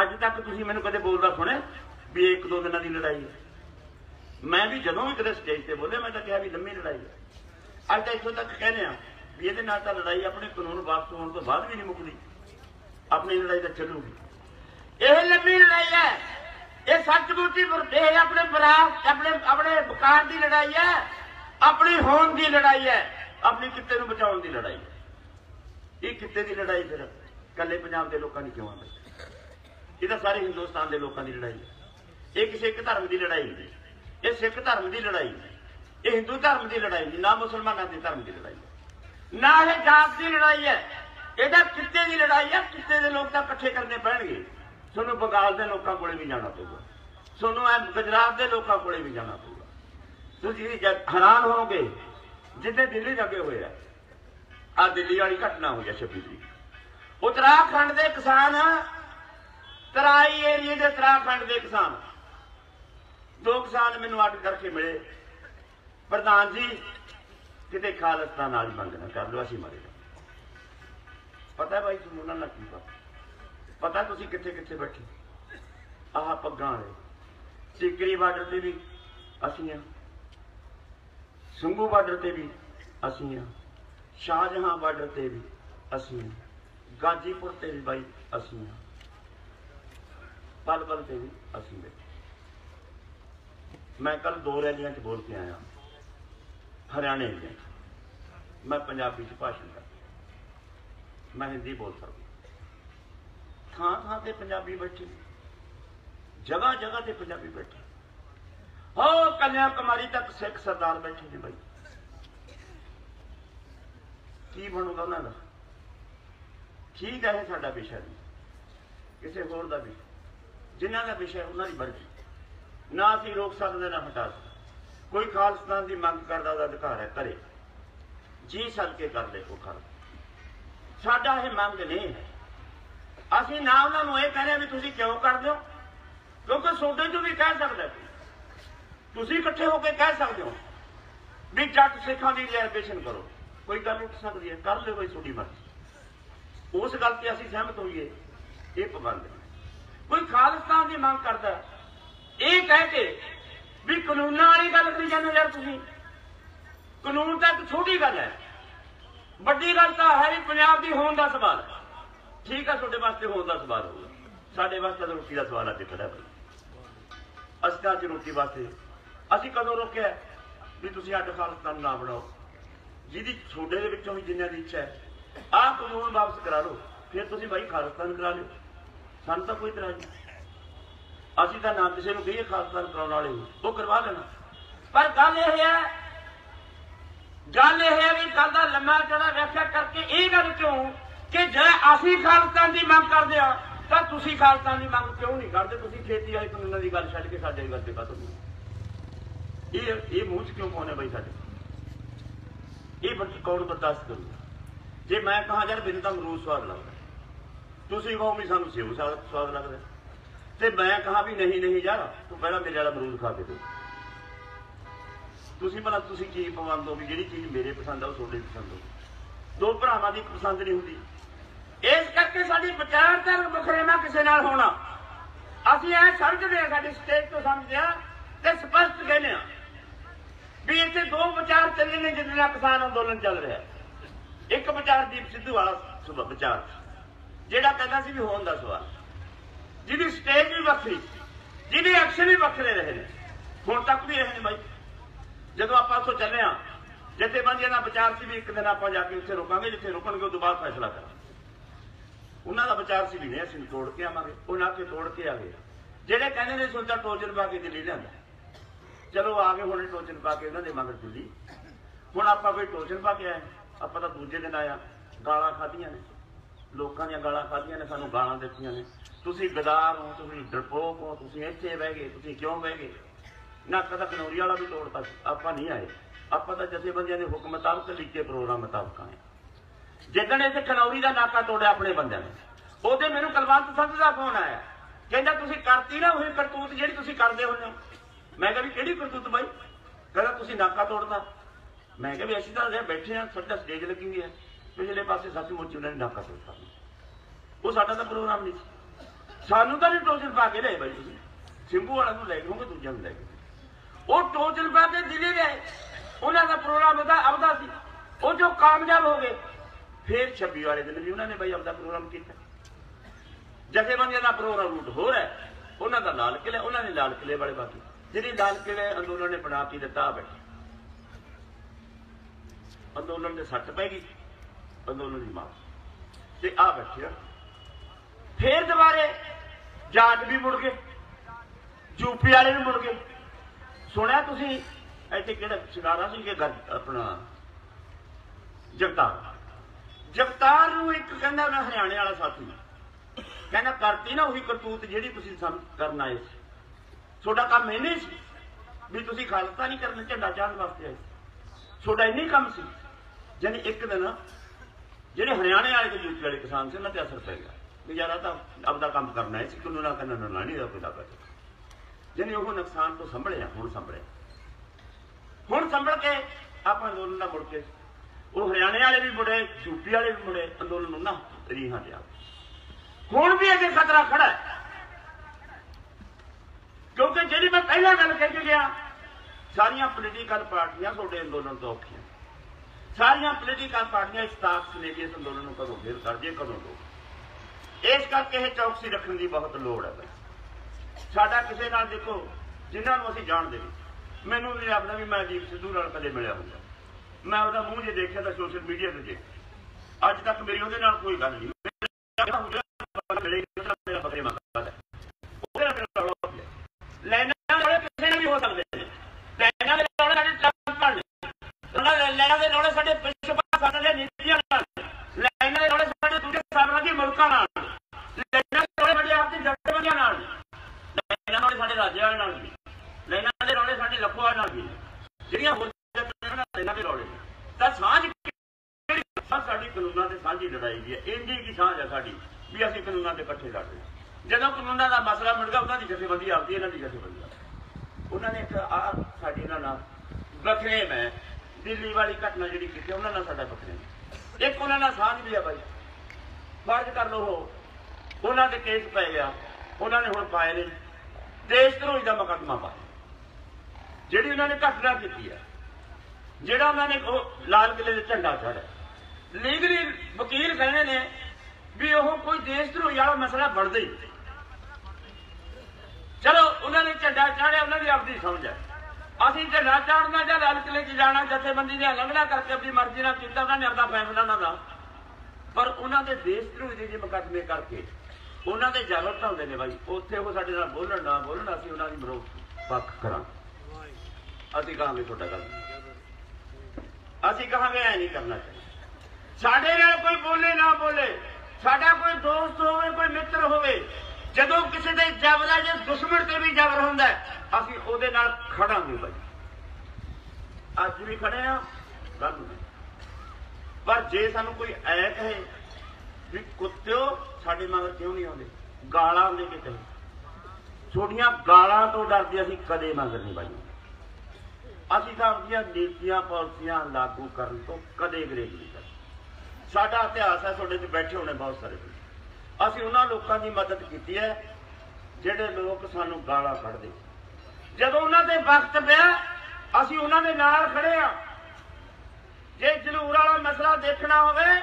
ਅੱਜ ਤੱਕ ਤੁਸੀਂ ਮੈਨੂੰ ਕਦੇ ਬੋਲਦਾ ਸੁਣਿਆ ਵੀ ਇਹ ਇੱਕ ਦੋ ਦਿਨਾਂ ਦੀ ਲੜਾਈ ਹੈ? ਮੈਂ ਵੀ ਜਦੋਂ ਵੀ ਕਦੇ ਸਟੇਜ ਤੇ ਬੋਲੇ ਮੈਂ ਤਾਂ ਕਿਹਾ ਵੀ ਲੰਮੀ ਲੜਾਈ ਹੈ। ਅੱਜ ਤਾਂ ਇੱਥੋਂ ਤੱਕ ਕਹਿੰਦੇ ਆ ਵੀ ਇਹਦੇ ਨਾਲ ਤਾਂ ਲੜਾਈ ਆਪਣੇ ਕਾਨੂੰਨ ਵਾਪਸ ਹੋਣ ਤੋਂ ਬਾਅਦ ਵੀ ਨਹੀਂ ਮੁੱਕਦੀ। ਆਪਣੀ ਲੜਾਈ ਤਾਂ ਚੱਲੂਗੀ। ਇਹ ਲੰਮੀ ਲੜਾਈ ਹੈ। ਇਹ ਸੱਚਮੁੱਚੀ ਵਰ- ਇਹ ਆਪਣੇ ਬਰਾਤ ਆਪਣੇ ਆਪਣੇ ਵਕਾਰ ਦੀ ਲੜਾਈ ਹੈ। ਆਪਣੀ ਹੋਣ ਦੀ ਲੜਾਈ ਹੈ। ਆਪਣੀ ਕਿੱਤੇ ਨੂੰ ਬਚਾਉਣ ਦੀ ਲੜਾਈ ਇਹ ਕਿੱਤੇ ਦੀ ਲੜਾਈ ਫਿਰ ਕੱਲੇ ਪੰਜਾਬ ਦੇ ਲੋਕਾਂ ਦੀ ਕਿਉਂ ਆ ਇਹ ਤਾਂ ਸਾਰੇ ਹਿੰਦੁਸਤਾਨ ਦੇ ਲੋਕਾਂ ਦੀ ਲੜਾਈ ਹੈ। ਇਹ ਕਿਸੇ ਇੱਕ ਧਰਮ ਦੀ ਲੜਾਈ ਨਹੀਂ। ਇਹ ਸਿੱਖ ਧਰਮ ਦੀ ਲੜਾਈ ਨਹੀਂ ਇਹ ਹਿੰਦੂ ਧਰਮ ਦੀ ਲੜਾਈ ਨਹੀਂ ਨਾ ਮੁਸਲਮਾਨਾਂ ਦੇ ਧਰਮ ਦੀ ਲੜਾਈ ਹੈ। ਨਾ ਇਹ ਜਾਤ ਦੀ ਲੜਾਈ ਹੈ। ਇਹਦਾ ਕਿੱਤੇ ਦੀ ਲੜਾਈ ਹੈ, ਕਿੱਤੇ ਦੇ ਲੋਕ ਤਾਂ ਇਕੱਠੇ ਕਰਨੇ ਪੈਣਗੇ। ਤੁਹਾਨੂੰ ਬੰਗਾਲ ਦੇ ਲੋਕਾਂ ਕੋਲੇ ਵੀ ਜਾਣਾ ਪਊਗਾ। ਤੁਹਾਨੂੰ ਐ ਗੁਜਰਾਤ ਦੇ ਲੋਕਾਂ ਕੋਲੇ ਵੀ ਜਾਣਾ ਪਊਗਾ। ਤੁਸੀਂ ਹੈਰਾਨ ਹੋਵੋਗੇ ਜਿੱਦੇ ਦਿੱਲੀ ਲੱਗੇ ਹੋਏ ਆ ਆ ਦਿੱਲੀ ਵਾਲੀ ਘਟਨਾ ਹੋਈ ਆ 26 ਤਰੀਕ। ਉਤਰਾਖੰਡ ਦੇ ਕਿਸਾਨ, ਤਰਾਈ ਏਰੀਏ ਦੇ ਉਤਰਾਖੰਡ ਦੇ ਕਿਸਾਨ। ਦੋ ਕਿਸਾਨ ਮੈਨੂੰ ਅੱਡ ਕਰਕੇ ਮਿਲੇ। ਪ੍ਰਧਾਨ ਜੀ, ਕਿਤੇ ਖਾਲਸਤਾਨ ਨਾਲ ਹੀ ਮੰਗਣਾ ਕਰ ਲਓ, ਅਸੀਂ ਮਰੇ ਪਤਾ ਹੈ ਭਾਈ ਤੁਹਾਨੂੰ ਉਹਨਾਂ ਨਾਲ ਕੀ ਪਤਾ? ਪਤਾ ਤੁਸੀਂ ਕਿੱਥੇ ਕਿੱਥੇ ਬੈਠੇ? ਆਹ ਪੱਗਾਂ ਵਾਲੇ। ਟਿਕਰੀ ਬਾਰਡਰ ਤੇ ਵੀ ਅਸੀਂ ਆ ਸੰਗੂ ਬਾਰਡਰ ਤੇ ਵੀ ਅਸੀਂ ਆ ਸ਼ਾਹਜਹਾਂ ਬਾਰਡਰ ਤੇ ਵੀ ਅਸੀਂ ਆ ਗਾਜੀਪੁਰ ਤੇ ਵੀ ਬਾਈ ਅਸੀਂ ਆ ਪਲ ਤੇ ਵੀ ਅਸੀਂ ਬੈਠੇ। ਮੈਂ ਕੱਲ ਦੋ ਰੈਲੀਆਂ 'ਚ ਬੋਲ ਕੇ ਆਇਆ। ਹਰਿਆਣੇ ਦੀਆਂ ਮੈਂ ਪੰਜਾਬੀ 'ਚ ਭਾਸ਼ਣ ਕਰ ਮੈਂ ਹਿੰਦੀ ਬੋਲ ਸਕਦਾ। ਥਾਂ ਥਾਂ ਤੇ ਪੰਜਾਬੀ ਬੈਠੇ। ਜਗ੍ਹਾ ਜਗ੍ਹਾ ਤੇ ਪੰਜਾਬੀ ਬੈਠੇ। ਹੋ ਕੰਨਿਆ ਕੁਮਾਰੀ ਤੱਕ ਸਿੱਖ ਸਰਦਾਰ ਬੈਠੇ ਨੇ ਬਾਈ। ਕੀ ਬਣੂਗਾ ਉਹਨਾਂ ਦਾ? ਠੀਕ ਹੈ ਇਹ ਸਾਡਾ ਵਿਸ਼ਾ ਨਹੀਂ ਕਿਸੇ ਹੋਰ ਦਾ ਵੀ ਜਿਨ੍ਹਾਂ ਦਾ ਵਿਸ਼ਾ ਉਹਨਾਂ ਦੀ ਮਰਜ਼ੀ ਨਾ ਅਸੀਂ ਰੋਕ ਸਕਦੇ, ਨਾ ਹਟਾ ਸਕਦੇ। ਕੋਈ ਖਾਲਸਤਾਨ ਦੀ ਮੰਗ ਕਰਦਾ, ਉਹਦਾ ਅਧਿਕਾਰ ਹੈ, ਕਰੇ। ਜੀ ਸਦਕੇ ਕਰ ਲੈ ਉਹ ਕਰ ਸਾਡਾ ਇਹ ਮੰਗ ਨਹੀਂ ਹੈ। ਅਸੀਂ ਨਾ ਉਹਨਾਂ ਨੂੰ ਇਹ ਕਹਿੰਦੇ ਵੀ ਤੁਸੀਂ ਕਿਉਂ ਕਰਦੇ ਹੋ? ਕਿਉਂਕਿ ਸੋਡੇ ਤੋਂ ਵੀ ਕਹਿ ਸਕਦਾ ਤੁਸੀਂ ਇਕੱਠੇ ਹੋ ਕੇ ਕਹਿ ਸਕਦੇ ਹੋ ਵੀ ਜੱਟ ਸਿੱਖਾਂ ਦੀ ਰਿਜ਼ਰਵੇਸ਼ਨ ਕਰੋ। ਕੋਈ ਗੱਲ ਉੱਠ ਸਕਦੀ ਹੈ, ਕਰ ਲਿਓ ਕੋਈ ਤੁਹਾਡੀ ਮਰਜ਼ੀ। ਉਸ ਗੱਲ ਤੇ ਅਸੀਂ ਸਹਿਮਤ ਹੋਈਏ, ਇਹ ਪਾਬੰਦ ਕੋਈ ਖਾਲਿਸਤਾਨ ਦੀ ਮੰਗ ਕਰਦਾ ਇਹ ਕਹਿ ਕੇ ਵੀ ਕਾਨੂੰਨਾਂ ਵਾਲੀ ਗੱਲ ਕਰੀ ਜਾਂਦੇ ਯਾਰ ਤੁਸੀਂ। ਕਾਨੂੰਨ ਤਾਂ ਇੱਕ ਛੋਟੀ ਗੱਲ ਹੈ। ਵੱਡੀ ਗੱਲ ਤਾਂ ਹੈ ਵੀ ਪੰਜਾਬ ਦੀ ਹੋਣ ਦਾ ਸਵਾਲ। ਠੀਕ ਹੈ ਤੁਹਾਡੇ ਵਾਸਤੇ ਹੋਣ ਦਾ ਸਵਾਲ ਹੋਊਗਾ। ਸਾਡੇ ਵਾਸਤੇ ਤਾਂ ਰੋਟੀ ਦਾ ਸਵਾਲ ਅੱਜ ਕੇ ਖੜਾ ਹੈ। ਭਾਈ ਅਸੀਂ ਤਾਂ ਅੱਜ ਰੋਟੀ ਵਾਸਤੇ ਅਸੀਂ ਕਦੋਂ ਰੋਕਿਆ ਵੀ ਤੁਸੀਂ ਅੱਡ ਖਾਲਿਸਤਾਨ ਨਾ ਬਣਾਓ? ਜਿਹਦੀ ਤੁਹਾਡੇ ਦੇ ਵਿੱਚੋਂ ਵੀ ਜਿੰਨਿਆਂ ਦੀ ਇੱਛਾ ਹੈ। ਆਹ ਕਾਨੂੰਨ ਵਾਪਸ ਕਰਾ ਲਓ। ਫਿਰ ਤੁਸੀਂ ਬਾਈ ਖਾਲਿਸਤਾਨ ਕਰਾ ਲਿਓ। ਸਾਨੂੰ ਤਾਂ ਕੋਈ ਇਤਰਾਜ਼ ਨਹੀਂ। ਅਸੀਂ ਤਾਂ ਨਾ ਕਿਸੇ ਨੂੰ ਕਹੀਏ ਖਾਲਿਸਤਾਨ ਕਰਾਉਣ ਵਾਲੇ ਉਹ ਕਰਵਾ ਲੈਣਾ ਪਰ ਗੱਲ ਇਹ ਹੈ, ਗੱਲ ਇਹ ਹੈ ਵੀ ਗੱਲ ਦਾ ਲੰਮਾ ਚੜਾ ਵਿਆਖਿਆ ਕਰਕੇ ਇਹ ਗੱਲ ਕਿਉਂ ਕਿ ਜੇ ਅਸੀਂ ਖਾਲਿਸਤਾਨ ਦੀ ਮੰਗ ਕਰਦੇ ਆ ਤਾਂ ਤੁਸੀਂ ਖਾਲਸਤਾਨ ਦੀ ਮੰਗ ਕਿਉਂ ਨਹੀਂ ਕਰਦੇ? ਤੁਸੀਂ ਖੇਤੀ ਵਾਲੇ ਕਾਨੂੰਨਾਂ ਦੀ ਗੱਲ ਛੱਡ ਕੇ ਸਾਡੇ ਗੱਲ ਤੇ ਕਾਹਤੋਂ ਇਹ ਇਹ ਮੂੰਹ ਚ ਕਿਉਂ ਪਾਉਣੇ ਬਈ ਸਾਡੇ? ਇਹ ਬੰਦ ਕੌਣ ਬਰਦਾਸ਼ਤ ਕਰੂਗਾ? ਜੇ ਮੈਂ ਕਹਾਂ, ਯਾਰ ਮੈਨੂੰ ਤਾਂ ਸਵਾਦ ਲੱਗਦਾ। ਤੁਸੀਂ ਕਹੋ ਵੀ ਸਾਨੂੰ ਸੇਬ ਸਵਾਦ ਸਵਾਦ ਲੱਗਦਾ। ਤੇ ਮੈਂ ਕਹਾਂ ਵੀ ਨਹੀਂ ਨਹੀਂ ਯਾਰ, ਤੂੰ ਪਹਿਲਾਂ ਮੇਰੇ ਵਾਲਾ ਬਰੂਦ ਖਾ ਕੇ ਦੇ। ਤੁਸੀਂ ਭਲਾ ਤੁਸੀਂ ਕੀ ਪਵੰਦ ਹੋ ਵੀ ਜਿਹੜੀ ਚੀਜ਼ ਮੇਰੇ ਪਸੰਦ ਆ, ਉਹ ਤੁਹਾਡੇ ਪਸੰਦ ਹੋ ਦੋ ਭਰਾਵਾਂ ਦੀ ਪਸੰਦ ਨਹੀਂ ਹੁੰਦੀ। ਇਸ ਕਰਕੇ ਸਾਡੀ ਵਿਚਾਰਧਾਰਾ ਵਖਰੇਵਾ ਕਿਸੇ ਨਾਲ ਹੋਣਾ। ਅਸੀਂ ਇਹ ਸਮਝਦੇ ਹਾਂ, ਸਾਡੀ ਸਟੇਜ ਤੋਂ ਸਮਝਦੇ ਹਾਂ ਤੇ ਸਪਸ਼ਟ ਕਹਿੰਦੇ ਹਾਂ ਵੀ ਇੱਥੇ ਦੋ ਵਿਚਾਰ ਚੱਲੇ ਨੇ, ਜਿਹਦੇ ਨਾਲ ਕਿਸਾਨ ਅੰਦੋਲਨ ਚੱਲ ਰਿਹਾ ਇੱਕ ਵਿਚਾਰ ਦੀਪ ਸਿੱਧੂ ਵਾਲਾ ਵਿਚਾਰ ਜਿਹੜਾ ਕਹਿੰਦਾ ਸੀ ਵੀ ਹੋਣ ਦਾ ਸਵਾਲ। ਜਿਹਦੀ ਸਟੇਜ ਵੀ ਵੱਖਰੀ, ਜਿਹਦੇ ਐਕਸ਼ਨ ਵੀ ਵੱਖਰੇ ਰਹੇ ਨੇ। ਹੁਣ ਤੱਕ ਵੀ ਰਹੇ ਨੇ ਬਾਈ। ਜਦੋਂ ਆਪਾਂ ਉੱਥੋਂ ਚੱਲੇ ਆ ਜਥੇਬੰਦੀਆਂ ਦਾ ਵਿਚਾਰ ਸੀ ਵੀ ਇੱਕ ਦਿਨ ਆਪਾਂ ਜਾ ਕੇ ਉੱਥੇ ਰੁਕਾਂਗੇ, ਜਿੱਥੇ ਰੁਕਣਗੇ ਉਹ ਤੋਂ ਬਾਅਦ ਫੈਸਲਾ ਕਰਾਂਗੇ। ਉਹਨਾਂ ਦਾ ਵਿਚਾਰ ਸੀ ਵੀ ਨਹੀਂ, ਅਸੀਂ ਤੋੜ ਕੇ ਆਵਾਂਗੇ। ਉਹ ਨਾ ਕੇ ਤੋੜ ਕੇ ਆ ਗਏ। ਜਿਹੜੇ ਕਹਿੰਦੇ ਨੇ ਸੁਲਤਾਨ ਟੋਜਨ ਪਾ ਕੇ ਦਿੱਲੀ ਲਿਆਂਦਾ। ਚਲੋ ਆ ਗਏ, ਹੁਣ ਟੋਜਨ ਪਾ ਕੇ ਉਹਨਾਂ ਦੇ ਮਗਰ ਦਿੱਲੀ। ਹੁਣ ਆਪਾਂ ਕੋਈ ਟੋਜਨ ਪਾ ਕੇ ਆਏ। ਆਪਾਂ ਤਾਂ ਦੂਜੇ ਦਿਨ ਆਇਆ ਗਾਲਾਂ ਖਾਧੀਆਂ ਨੇ। ਲੋਕਾਂ ਦੀਆਂ ਗਾਲਾਂ ਖਾਧੀਆਂ ਨੇ, ਸਾਨੂੰ ਗਾਲਾਂ ਦਿੱਤੀਆਂ ਨੇ। ਤੁਸੀਂ ਗਦਾਰ ਹੋ, ਤੁਸੀਂ ਡਰਪੋਕ ਹੋ, ਤੁਸੀਂ ਇੱਥੇ ਬਹਿ ਗਏ, ਤੁਸੀਂ ਕਿਉਂ ਬਹਿ ਗਏ? ਨਾ ਕਦਾ ਕਨੌਰੀ ਵਾਲਾ ਵੀ ਤੋੜਤਾ ਸੀ। ਆਪਾਂ ਨਹੀਂ ਆਏ। ਆਪਾਂ ਤਾਂ ਜਥੇਬੰਦੀਆਂ ਦੇ ਹੁਕਮ ਮੁਤਾਬਕ ਲਿਖੇ ਪ੍ਰੋਗਰਾਮ ਮੁਤਾਬਕ ਆਏ ਜਿੱਦਣ ਇੱਥੇ ਖਨੌਰੀ ਦਾ ਨਾਕਾ ਤੋੜਿਆ ਆਪਣੇ ਬੰਦਿਆਂ ਨੇ, ਉਹਦੇ ਮੈਨੂੰ ਕਲਵੰਤ ਸੰਧ ਦਾ ਫੋਨ ਆਇਆ। ਕਹਿੰਦਾ, ਤੁਸੀਂ ਕਰਤੀ ਨਾ ਉਹੀ ਕਰਤੂਤ ਜਿਹੜੀ ਤੁਸੀਂ ਕਰਦੇ ਹੁੰਦੇ ਹੋ। ਮੈਂ ਕਿਹਾ, ਵੀ ਕਿਹੜੀ ਕਰਤੂਤ ਬਾਈ? ਕਹਿੰਦਾ, ਤੁਸੀਂ ਨਾਕਾ ਤੋੜਦਾ ਮੈਂ ਕਿਹਾ, ਵੀ ਅਸੀਂ ਤਾਂ ਹਜੇ ਬੈਠੇ ਆ ਸਾਡਾ ਸਟੇਜ ਲੱਗੀ ਹੋਈ ਹੈ। ਪਿਛਲੇ ਪਾਸੇ ਸੱਚਮੁੱਚ ਉਹਨਾਂ ਨੇ ਨਾਕਾ ਤੋੜਤਾ ਉਹ ਸਾਡਾ ਤਾਂ ਪ੍ਰੋਗਰਾਮ ਨਹੀਂ ਸੀ। ਸਾਨੂੰ ਤਾਂ ਨਹੀਂ ਟੋਜਨ ਪਾ ਕੇ ਲੈ ਬਾਈ ਤੁਸੀਂ। ਸਿੰਭੂ ਵਾਲਾ ਨੂੰ ਲੈ ਜਾਓਗੇ ਦੂਜਿਆਂ ਨੂੰ ਲੈ ਕੇ। ਉਹ ਟੋਜਨ ਪਾ ਕੇ ਦਿੱਲੀ ਗਏ ਉਹਨਾਂ ਦਾ ਪ੍ਰੋਗਰਾਮ ਉਹਦਾ ਆਪਦਾ ਸੀ। ਉਹ ਜੋ ਕਾਮਯਾਬ ਹੋ ਗਏ, ਫਿਰ 26 ਵਾਲੇ ਦਿਨ ਵੀ ਉਹਨਾਂ ਨੇ ਬਾਈ ਆਪਦਾ ਪ੍ਰੋਗਰਾਮ ਕੀਤਾ। ਜਥੇਬੰਦੀਆਂ ਦਾ ਪ੍ਰੋਗਰਾਮ ਰੂਟ ਹੋਰ ਹੈ। ਉਹਨਾਂ ਦਾ ਲਾਲ ਕਿਲੇ ਉਹਨਾਂ ਨੇ ਲਾਲ ਕਿਲੇ ਵਾਲੇ ਬਾਕੀ। ਜਿਹੜੀ ਲਾਲ ਕਿਲੇ ਅੰਦੋਲਨ ਨੇ ਬਣਾ ਕੇ ਦਿੱਤਾ ਆ ਬੈਠੇ। ਅੰਦੋਲਨ ਦੇ ਸੱਟ ਪੈ ਗਈ। ਅੰਦੋਲਨ ਦੀ ਮਾਰ ਤੇ ਆ ਬੈਠੇ ਆ। ਫੇਰ ਦੁਬਾਰੇ ਜਾਟ ਵੀ ਮੁੜ ਗਏ। ਯੂਪੀ ਵਾਲੇ ਵੀ ਮੁੜ ਗਏ। ਸੁਣਿਆ ਤੁਸੀਂ? ਇੱਥੇ ਕਿਹੜਾ ਸ਼ਿਕਾਰਾ ਸੀ ਕਿ ਆਪਣਾ ਜਗਤਾਰ? ਜਗਤਾਰ ਨੂੰ ਇੱਕ ਕਹਿੰਦਾ ਮੈਂ ਹਰਿਆਣੇ ਵਾਲਾ ਸਾਥੀ ਕਹਿੰਦਾ ਕਰਤੀ ਨਾ ਉਹੀ ਕਰਤੂਤ ਜਿਹੜੀ ਤੁਸੀਂ ਸਮ ਕਰਨ ਆਏ ਸੀ। ਤੁਹਾਡਾ ਕੰਮ ਇਹ ਨਹੀਂ ਸੀ ਵੀ ਤੁਸੀਂ ਖਾਲਸਾ ਨਹੀਂ ਕਰਨ, ਝੰਡਾ ਚਾੜਨ ਵਾਸਤੇ ਆਏ ਸੀ। ਤੁਹਾਡਾ ਇੰਨੀ ਕੰਮ ਸੀ। ਜਾਨੀ ਇੱਕ ਦਿਨ ਜਿਹੜੇ ਹਰਿਆਣੇ ਵਾਲੇ ਤੇ ਯੂਪੀ ਵਾਲੇ ਕਿਸਾਨ ਸੀ, ਉਹਨਾਂ ਤੇ ਅਸਰ ਪਏਗਾ ਗਿਆ। ਤਾਂ ਆਪਦਾ ਕੰਮ ਕਰਨਾ ਹੈ ਸੀ ਕਾਨੂੰਨਾਂ ਕਰਨਾ ਨਾ ਨਹੀਂ ਦਾ ਕੋਈ ਲਾਗਾ ਜਾਨੀ ਉਹ ਨੁਕਸਾਨ ਤੋਂ ਸੰਭਲਿਆ, ਹੁਣ ਸੰਭਲਿਆ। ਹੁਣ ਸੰਭਲ ਕੇ ਆਪਾਂ ਅੰਦੋਲਨ ਨਾਲ ਮੁੜ ਕੇ। ਉਹ ਹਰਿਆਣੇ ਵਾਲੇ ਵੀ ਮੁੜੇ, ਯੂਪੀ ਵਾਲੇ ਵੀ ਮੁੜੇ, ਅੰਦੋਲਨ ਨੂੰ ਨਾ ਰੀਹਾਂ ਤੇ ਹੁਣ ਵੀ ਅੱਗੇ ਖਤਰਾ ਖੜਾ ਹੈ। ਕਿਉਂਕਿ ਜਿਹੜੀ ਮੈਂ ਪਹਿਲਾਂ ਗੱਲ ਕਹਿ ਕੇ ਗਿਆ, ਸਾਰੀਆਂ ਪੋਲੀਟੀਕਲ ਪਾਰਟੀਆਂ ਤੁਹਾਡੇ ਅੰਦੋਲਨ ਤੋਂ ਔਖੀਆਂ। ਸਾਰੀਆਂ ਪੋਲੀਟੀਕਲ ਪਾਰਟੀਆਂ ਇਸ ਤਾਕਤ ਨੇ ਇਸ ਅੰਦੋਲਨ ਨੂੰ ਕਦੋਂ ਫੇਰ ਕਰ ਕਦੋਂ ਲੋ ਇਸ ਕਰਕੇ ਇਹ ਚੌਕਸੀ ਰੱਖਣ ਦੀ ਬਹੁਤ ਲੋੜ ਹੈ ਸਾਡਾ ਕਿਸੇ ਨਾਲ ਦੇਖੋ, ਜਿਨ੍ਹਾਂ ਨੂੰ ਅਸੀਂ ਜਾਣਦੇ ਨਹੀਂ। ਮੈਨੂੰ ਨਹੀਂ ਆਪਣਾ ਵੀ ਮੈਂ ਦੀਪ ਸਿੱਧੂ ਨਾਲ ਕਦੇ ਮਿਲਿਆ ਹੁੰਦਾ। ਮੈਂ ਉਹਦਾ ਮੂੰਹ ਜੇ ਦੇਖਿਆ ਤਾਂ ਸੋਸ਼ਲ ਮੀਡੀਆ ਤੇ ਦੇਖ ਅੱਜ ਤੱਕ ਮੇਰੀ ਉਹਦੇ ਨਾਲ ਕੋਈ ਗੱਲ ਨਹੀਂ ਲੈਣਾ ਵਾਲੇ ਕਿਸੇ ਨਾਲ ਵੀ ਹੋ ਸਕਦੇ ਨੇ ਲੈਣਾ ਦੇ ਰੌਲੇ ਸਾਡੇ ਟਰੰਪ ਨਾਲ ਨੇ ਉਹਨਾਂ ਲੈਣਾ ਦੇ ਰੌਲੇ ਸਾਡੇ ਪਿਛਪਾ ਸਾਡੇ ਨੀਤੀਆਂ ਨਾਲ ਲੈਣਾ ਦੇ ਰੌਲੇ ਸਾਡੇ ਦੂਜੇ ਸਾਮਰਾਜੀ ਮੁਲਕਾਂ ਨਾਲ ਲੈਣਾ ਦੇ ਰੌਲੇ ਸਾਡੇ ਆਪ ਦੀ ਜੱਟਬੰਦੀਆਂ ਨਾਲ ਲੈਣਾ ਦੇ ਰੌਲੇ ਸਾਡੇ ਰਾਜਿਆਂ ਨਾਲ ਵੀ ਲੈਣਾ ਦੇ ਰੌਲੇ ਸਾਡੇ ਲੱਖੋਆਂ ਨਾਲ ਵੀ ਜਿਹੜੀਆਂ ਹੋਰ ਜੱਟਾਂ ਨਾਲ ਲੈਣਾ ਦੇ ਰੌਲੇ ਨੇ। ਤਾਂ ਸਾਂਝ ਕਿਹੜੀ ਸਾਂਝ ਸਾਡੀ ਕਾਨੂੰਨਾਂ ਤੇ ਸਾਂਝੀ ਲੜਾਈ ਦੀ ਹੈ ਇੰਨੀ ਕੀ ਸਾਂਝ ਹੈ ਸਾਡੀ ਵੀ ਅਸੀਂ ਕਾਨੂੰਨਾਂ ਦੇ ਇਕੱਠੇ ਲੜ ਰਹੇ ਹਾਂ। ਜਦੋਂ ਕਾਨੂੰਨਾਂ ਦਾ ਮਸਲਾ ਮਿਲ ਗਿਆ ਉਹਨਾਂ ਦੀ ਜਥੇਬੰਦੀ ਆਪਦੀ ਇਹਨਾਂ ਦੀ ਜਥੇਬੰਦੀ ਆਪਦੀ। ਉਹਨਾਂ ਨੇ ਇੱਕ ਆ ਸਾਡੀ ਨਾਲ ਨਾਲ ਵੱਖਰੇ ਮੈਂ ਦਿੱਲੀ ਵਾਲੀ ਘਟਨਾ ਜਿਹੜੀ ਕੀਤੀ ਉਹਨਾਂ ਨਾਲ ਸਾਡਾ ਵੱਖਰੇ ਇੱਕ ਉਹਨਾਂ ਨਾਲ ਸਾਂਝ ਵੀ ਆ ਬਾਈ। ਫਰਜ਼ ਕਰ ਲਓ ਉਹ। ਉਹਨਾਂ ਦੇ ਕੇਸ ਪੈ ਗਿਆ। ਉਹਨਾਂ ਨੇ ਹੁਣ ਪਾਏ ਨੇ। ਦੇਸ਼ ਧਰੋਹੀ ਦਾ ਮੁਕੱਦਮਾ ਪਾਇਆ ਜਿਹੜੀ ਉਹਨਾਂ ਨੇ ਘਟਨਾ ਕੀਤੀ ਹੈ ਜਿਹੜਾ ਉਹਨਾਂ ਨੇ ਉਹ ਲਾਲ ਕਿਲੇ ਦੇ ਝੰਡਾ ਚੜ੍ਹਿਆ ਲੀਗਲੀ ਵਕੀਲ ਕਹਿੰਦੇ ਨੇ ਵੀ ਉਹ ਕੋਈ ਦੇਸ਼ ਧਰੋਹੀ ਵਾਲਾ ਮਸਲਾ ਬਣਦਾ ਹੀ ਚਲੋ, ਉਹਨਾਂ ਨੇ ਝੰਡਾ ਚਾੜਿਆ ਉਹਨਾਂ ਦੀ ਆਪਦੀ ਸਮਝ ਹੈ ਅਸੀਂ ਝੰਡਾ ਚਾੜਨਾ ਜਾਂ ਲਾਲ ਕਿਲੇ 'ਚ ਜਾਣਾ, ਜਥੇਬੰਦੀ ਨੇ ਉਲੰਘਣਾ ਕਰਕੇ ਆਪਣੀ ਮਰਜ਼ੀ ਨਾਲ ਕੀਤਾ, ਉਹਨਾਂ ਨੇ ਆਪਦਾ ਫੈਸਲਾ ਉਹਨਾਂ ਦਾ ਪਰ ਉਹਨਾਂ ਦੇ ਦੇਸ਼ ਧਰੋਹੀ ਦੇ ਜੇ ਮੁਕੱਦਮੇ ਕਰਕੇ, ਉਹਨਾਂ ਦੇ ਜਬਰ ਢਾਉਂਦੇ ਨੇ ਬਾਈ, ਉੱਥੇ ਉਹ ਸਾਡੇ ਨਾਲ ਬੋਲਣ ਨਾ ਬੋਲਣ, ਅਸੀਂ ਉਹਨਾਂ ਦੀ ਮਰੋ ਪੱਖ ਕਰਾਂ ਅਸੀਂ ਕਹਾਂਗੇ ਤੁਹਾਡਾ ਗੱਲ ਅਸੀਂ ਕਹਾਂਗੇ ਐ ਨਹੀਂ ਕਰਨਾ ਚਾਹੀਦਾ। ਸਾਡੇ ਨਾਲ ਕੋਈ ਬੋਲੇ ਨਾ ਬੋਲੇ, ਸਾਡਾ ਕੋਈ ਦੋਸਤ ਹੋਵੇ, ਕੋਈ ਮਿੱਤਰ ਹੋਵੇ ਜਦੋਂ ਕਿਸੇ ਦੇ ਜਬਰ ਹੈ ਜੇ ਦੁਸ਼ਮਣ ਤੇ ਵੀ ਜਬਰ ਹੁੰਦਾ ਅਸੀਂ ਉਹਦੇ ਨਾਲ ਖੜਾਂਗੇ ਬਾਈ ਅੱਜ ਵੀ ਖੜੇ ਆ ਕੱਲ ਵੀ। ਪਰ ਜੇ ਸਾਨੂੰ ਕੋਈ ਐ ਕਹੇ ਵੀ ਕੁੱਤਿਓ, ਸਾਡੇ ਮਗਰ ਕਿਉਂ ਨਹੀਂ ਆਉਂਦੇ? ਗਾਲਾਂ ਆਉਂਦੇ ਕੇ ਕਹੇ। ਛੋਟੀਆਂ ਗਾਲਾਂ ਤੋਂ ਡਰਦੇ ਅਸੀਂ ਕਦੇ ਮਗਰ ਨਹੀਂ ਬਾਈ ਅਸੀਂ ਤਾਂ ਆਪਣੀਆਂ ਨੀਤੀਆਂ, ਪਾਲਿਸੀਆਂ ਲਾਗੂ ਕਰਨ ਤੋਂ ਕਦੇ ਗਰੇਜ ਨਹੀਂ ਕਰਦੇ। ਸਾਡਾ ਇਤਿਹਾਸ ਹੈ, ਤੁਹਾਡੇ 'ਚ ਬੈਠੇ ਹੋਣੇ ਬਹੁਤ ਸਾਰੇ। ਅਸੀਂ ਉਹਨਾਂ ਲੋਕਾਂ ਦੀ ਮਦਦ ਕੀਤੀ ਹੈ, ਜਿਹੜੇ ਲੋਕ ਸਾਨੂੰ ਗਾਲਾਂ ਕੱਢਦੇ। ਜਦੋਂ ਉਹਨਾਂ ਦੇ ਵਕਤ ਪਿਆ, ਅਸੀਂ ਉਹਨਾਂ ਦੇ ਨਾਲ ਖੜੇ ਆ ਜੇ ਜਲੂਰ ਵਾਲਾ ਮਸਲਾ ਦੇਖਣਾ ਹੋਵੇ,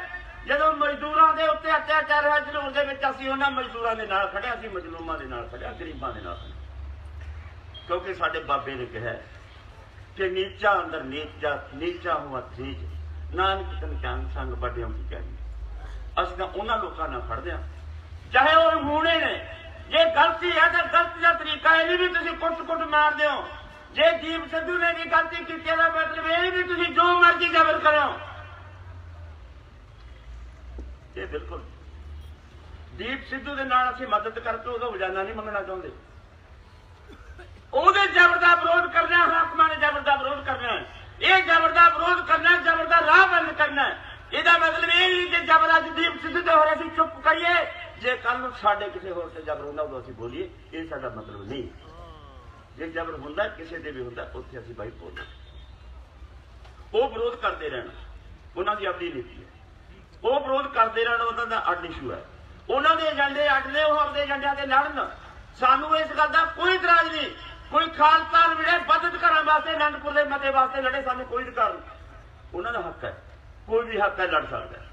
ਜਦੋਂ ਮਜ਼ਦੂਰਾਂ ਦੇ ਉੱਤੇ ਅਤਿਆਚਾਰ ਹੋਇਆ ਜਲੂਰ ਦੇ ਵਿੱਚ, ਅਸੀਂ ਉਹਨਾਂ ਮਜ਼ਦੂਰਾਂ ਦੇ ਨਾਲ ਖੜੇ ਅਸੀਂ ਮਜਲੂਮਾਂ ਦੇ ਨਾਲ ਖੜੇ ਗਰੀਬਾਂ ਦੇ ਨਾਲ ਖੜੇ ਕਿਉਂਕਿ ਸਾਡੇ ਬਾਬੇ ਨੇ ਕਿਹਾ ਕਿ ਨੀਚਾ ਅੰਦਰ ਨੀਚਾ ਨੀਚਾ ਹੁਆ ਤੀਜ। ਨਾਨਕ ਤਨ ਚਾਨ ਸੰਗ ਵੱਡਿਆਂ ਕੀ ਕਹੀ ਅਸੀਂ ਤਾਂ ਉਹਨਾਂ ਲੋਕਾਂ ਨਾਲ ਖੜਦੇ ਆ ਚਾਹੇ ਉਹ ਮੂਣੇ ਨੇ। ਜੇ ਗਲਤੀ ਹੈ ਤਾਂ ਗਲਤੀ ਦਾ ਤਰੀਕਾ ਇਹ ਨਹੀਂ ਵੀ ਤੁਸੀਂ ਕੁੱਟ-ਕੁੱਟ ਮਾਰਦੇ ਹੋ। ਜੇ ਦੀਪ ਸਿੱਧੂ ਨੇ ਵੀ ਗਲਤੀ ਕੀਤੀ ਇਹਦਾ ਮਤਲਬ ਇਹ ਨਹੀਂ ਵੀ ਤੁਸੀਂ ਜੋ ਮਰਜ਼ੀ ਜ਼ਬਰ ਕਰੋ ਇਹ ਬਿਲਕੁਲ। ਦੀਪ ਸਿੱਧੂ ਦੇ ਨਾਲ ਅਸੀਂ ਮਦਦ ਕਰਕੇ ਉਹਦਾ ਵਜਾਨਾ ਨਹੀਂ ਮੰਗਣਾ ਚਾਹੁੰਦੇ। ਉਹਦੇ ਜ਼ਬਰ ਦਾ ਵਿਰੋਧ ਕਰਨਾ ਹਾਕਮਾਂ ਨੇ ਜ਼ਬਰ ਦਾ ਵਿਰੋਧ ਕਰਨਾ ਇਹ ਜ਼ਬਰ ਦਾ ਵਿਰੋਧ ਕਰਨਾ ਜ਼ਬਰ ਦਾ ਰਾਹ ਬੰਦ ਕਰਨਾ ਇਹਦਾ ਮਤਲਬ ਇਹ ਨਹੀਂ ਕਿ ਜ਼ਬਰ ਅੱਜ ਦੀਪ ਸਿੱਧੂ ਦੇ ਹੋ ਰਿਹਾ ਸੀ, ਚੁੱਪ ਕਰੀਏ। ਜੇ ਕੱਲ ਨੂੰ ਸਾਡੇ ਕਿਸੇ ਹੋਰ ਤੇ ਜ਼ਬਰ ਹੁੰਦਾ, ਉਦੋਂ ਅਸੀਂ ਬੋਲੀਏ, ਇਹ ਸਾਡਾ ਮਤਲਬ ਨਹੀਂ। ਜੇ ਜ਼ਬਰ ਹੁੰਦਾ, ਕਿਸੇ ਤੇ ਵੀ ਹੁੰਦਾ, ਉੱਥੇ ਅਸੀਂ ਬਾਈ ਬੋਲਣਾ ਉਹ ਵਿਰੋਧ ਕਰਦੇ ਰਹਿਣ, ਉਹਨਾਂ ਦੀ ਆਪਣੀ ਨੀਤੀ ਹੈ। ਉਹ ਵਿਰੋਧ ਕਰਦੇ ਰਹਿਣ, ਉਹਨਾਂ ਦਾ ਅੱਡ ਇਸ਼ੂ ਹੈ। ਉਹਨਾਂ ਦੇ ਏਜੰਡੇ ਅੱਡ ਨੇ, ਉਹ ਆਪਦੇ ਏਜੰਡਿਆਂ ਤੇ ਲੜਨ। ਸਾਨੂੰ ਇਸ ਗੱਲ ਦਾ ਕੋਈ ਇਤਰਾਜ਼ ਨਹੀਂ। ਕੋਈ ਖਾਲਸਾ ਜਿਹੜੇ ਮਦਦ ਕਰਨ ਵਾਸਤੇ ਅਨੰਦਪੁਰ ਦੇ ਮਤੇ ਵਾਸਤੇ ਲੜੇ, ਸਾਨੂੰ ਕੋਈ ਅਧਿਕਾਰ ਨਹੀਂ। ਉਹਨਾਂ ਦਾ ਹੱਕ ਹੈ, ਕੋਈ ਵੀ ਹੱਕ ਹੈ ਲੜ ਸਕਦਾ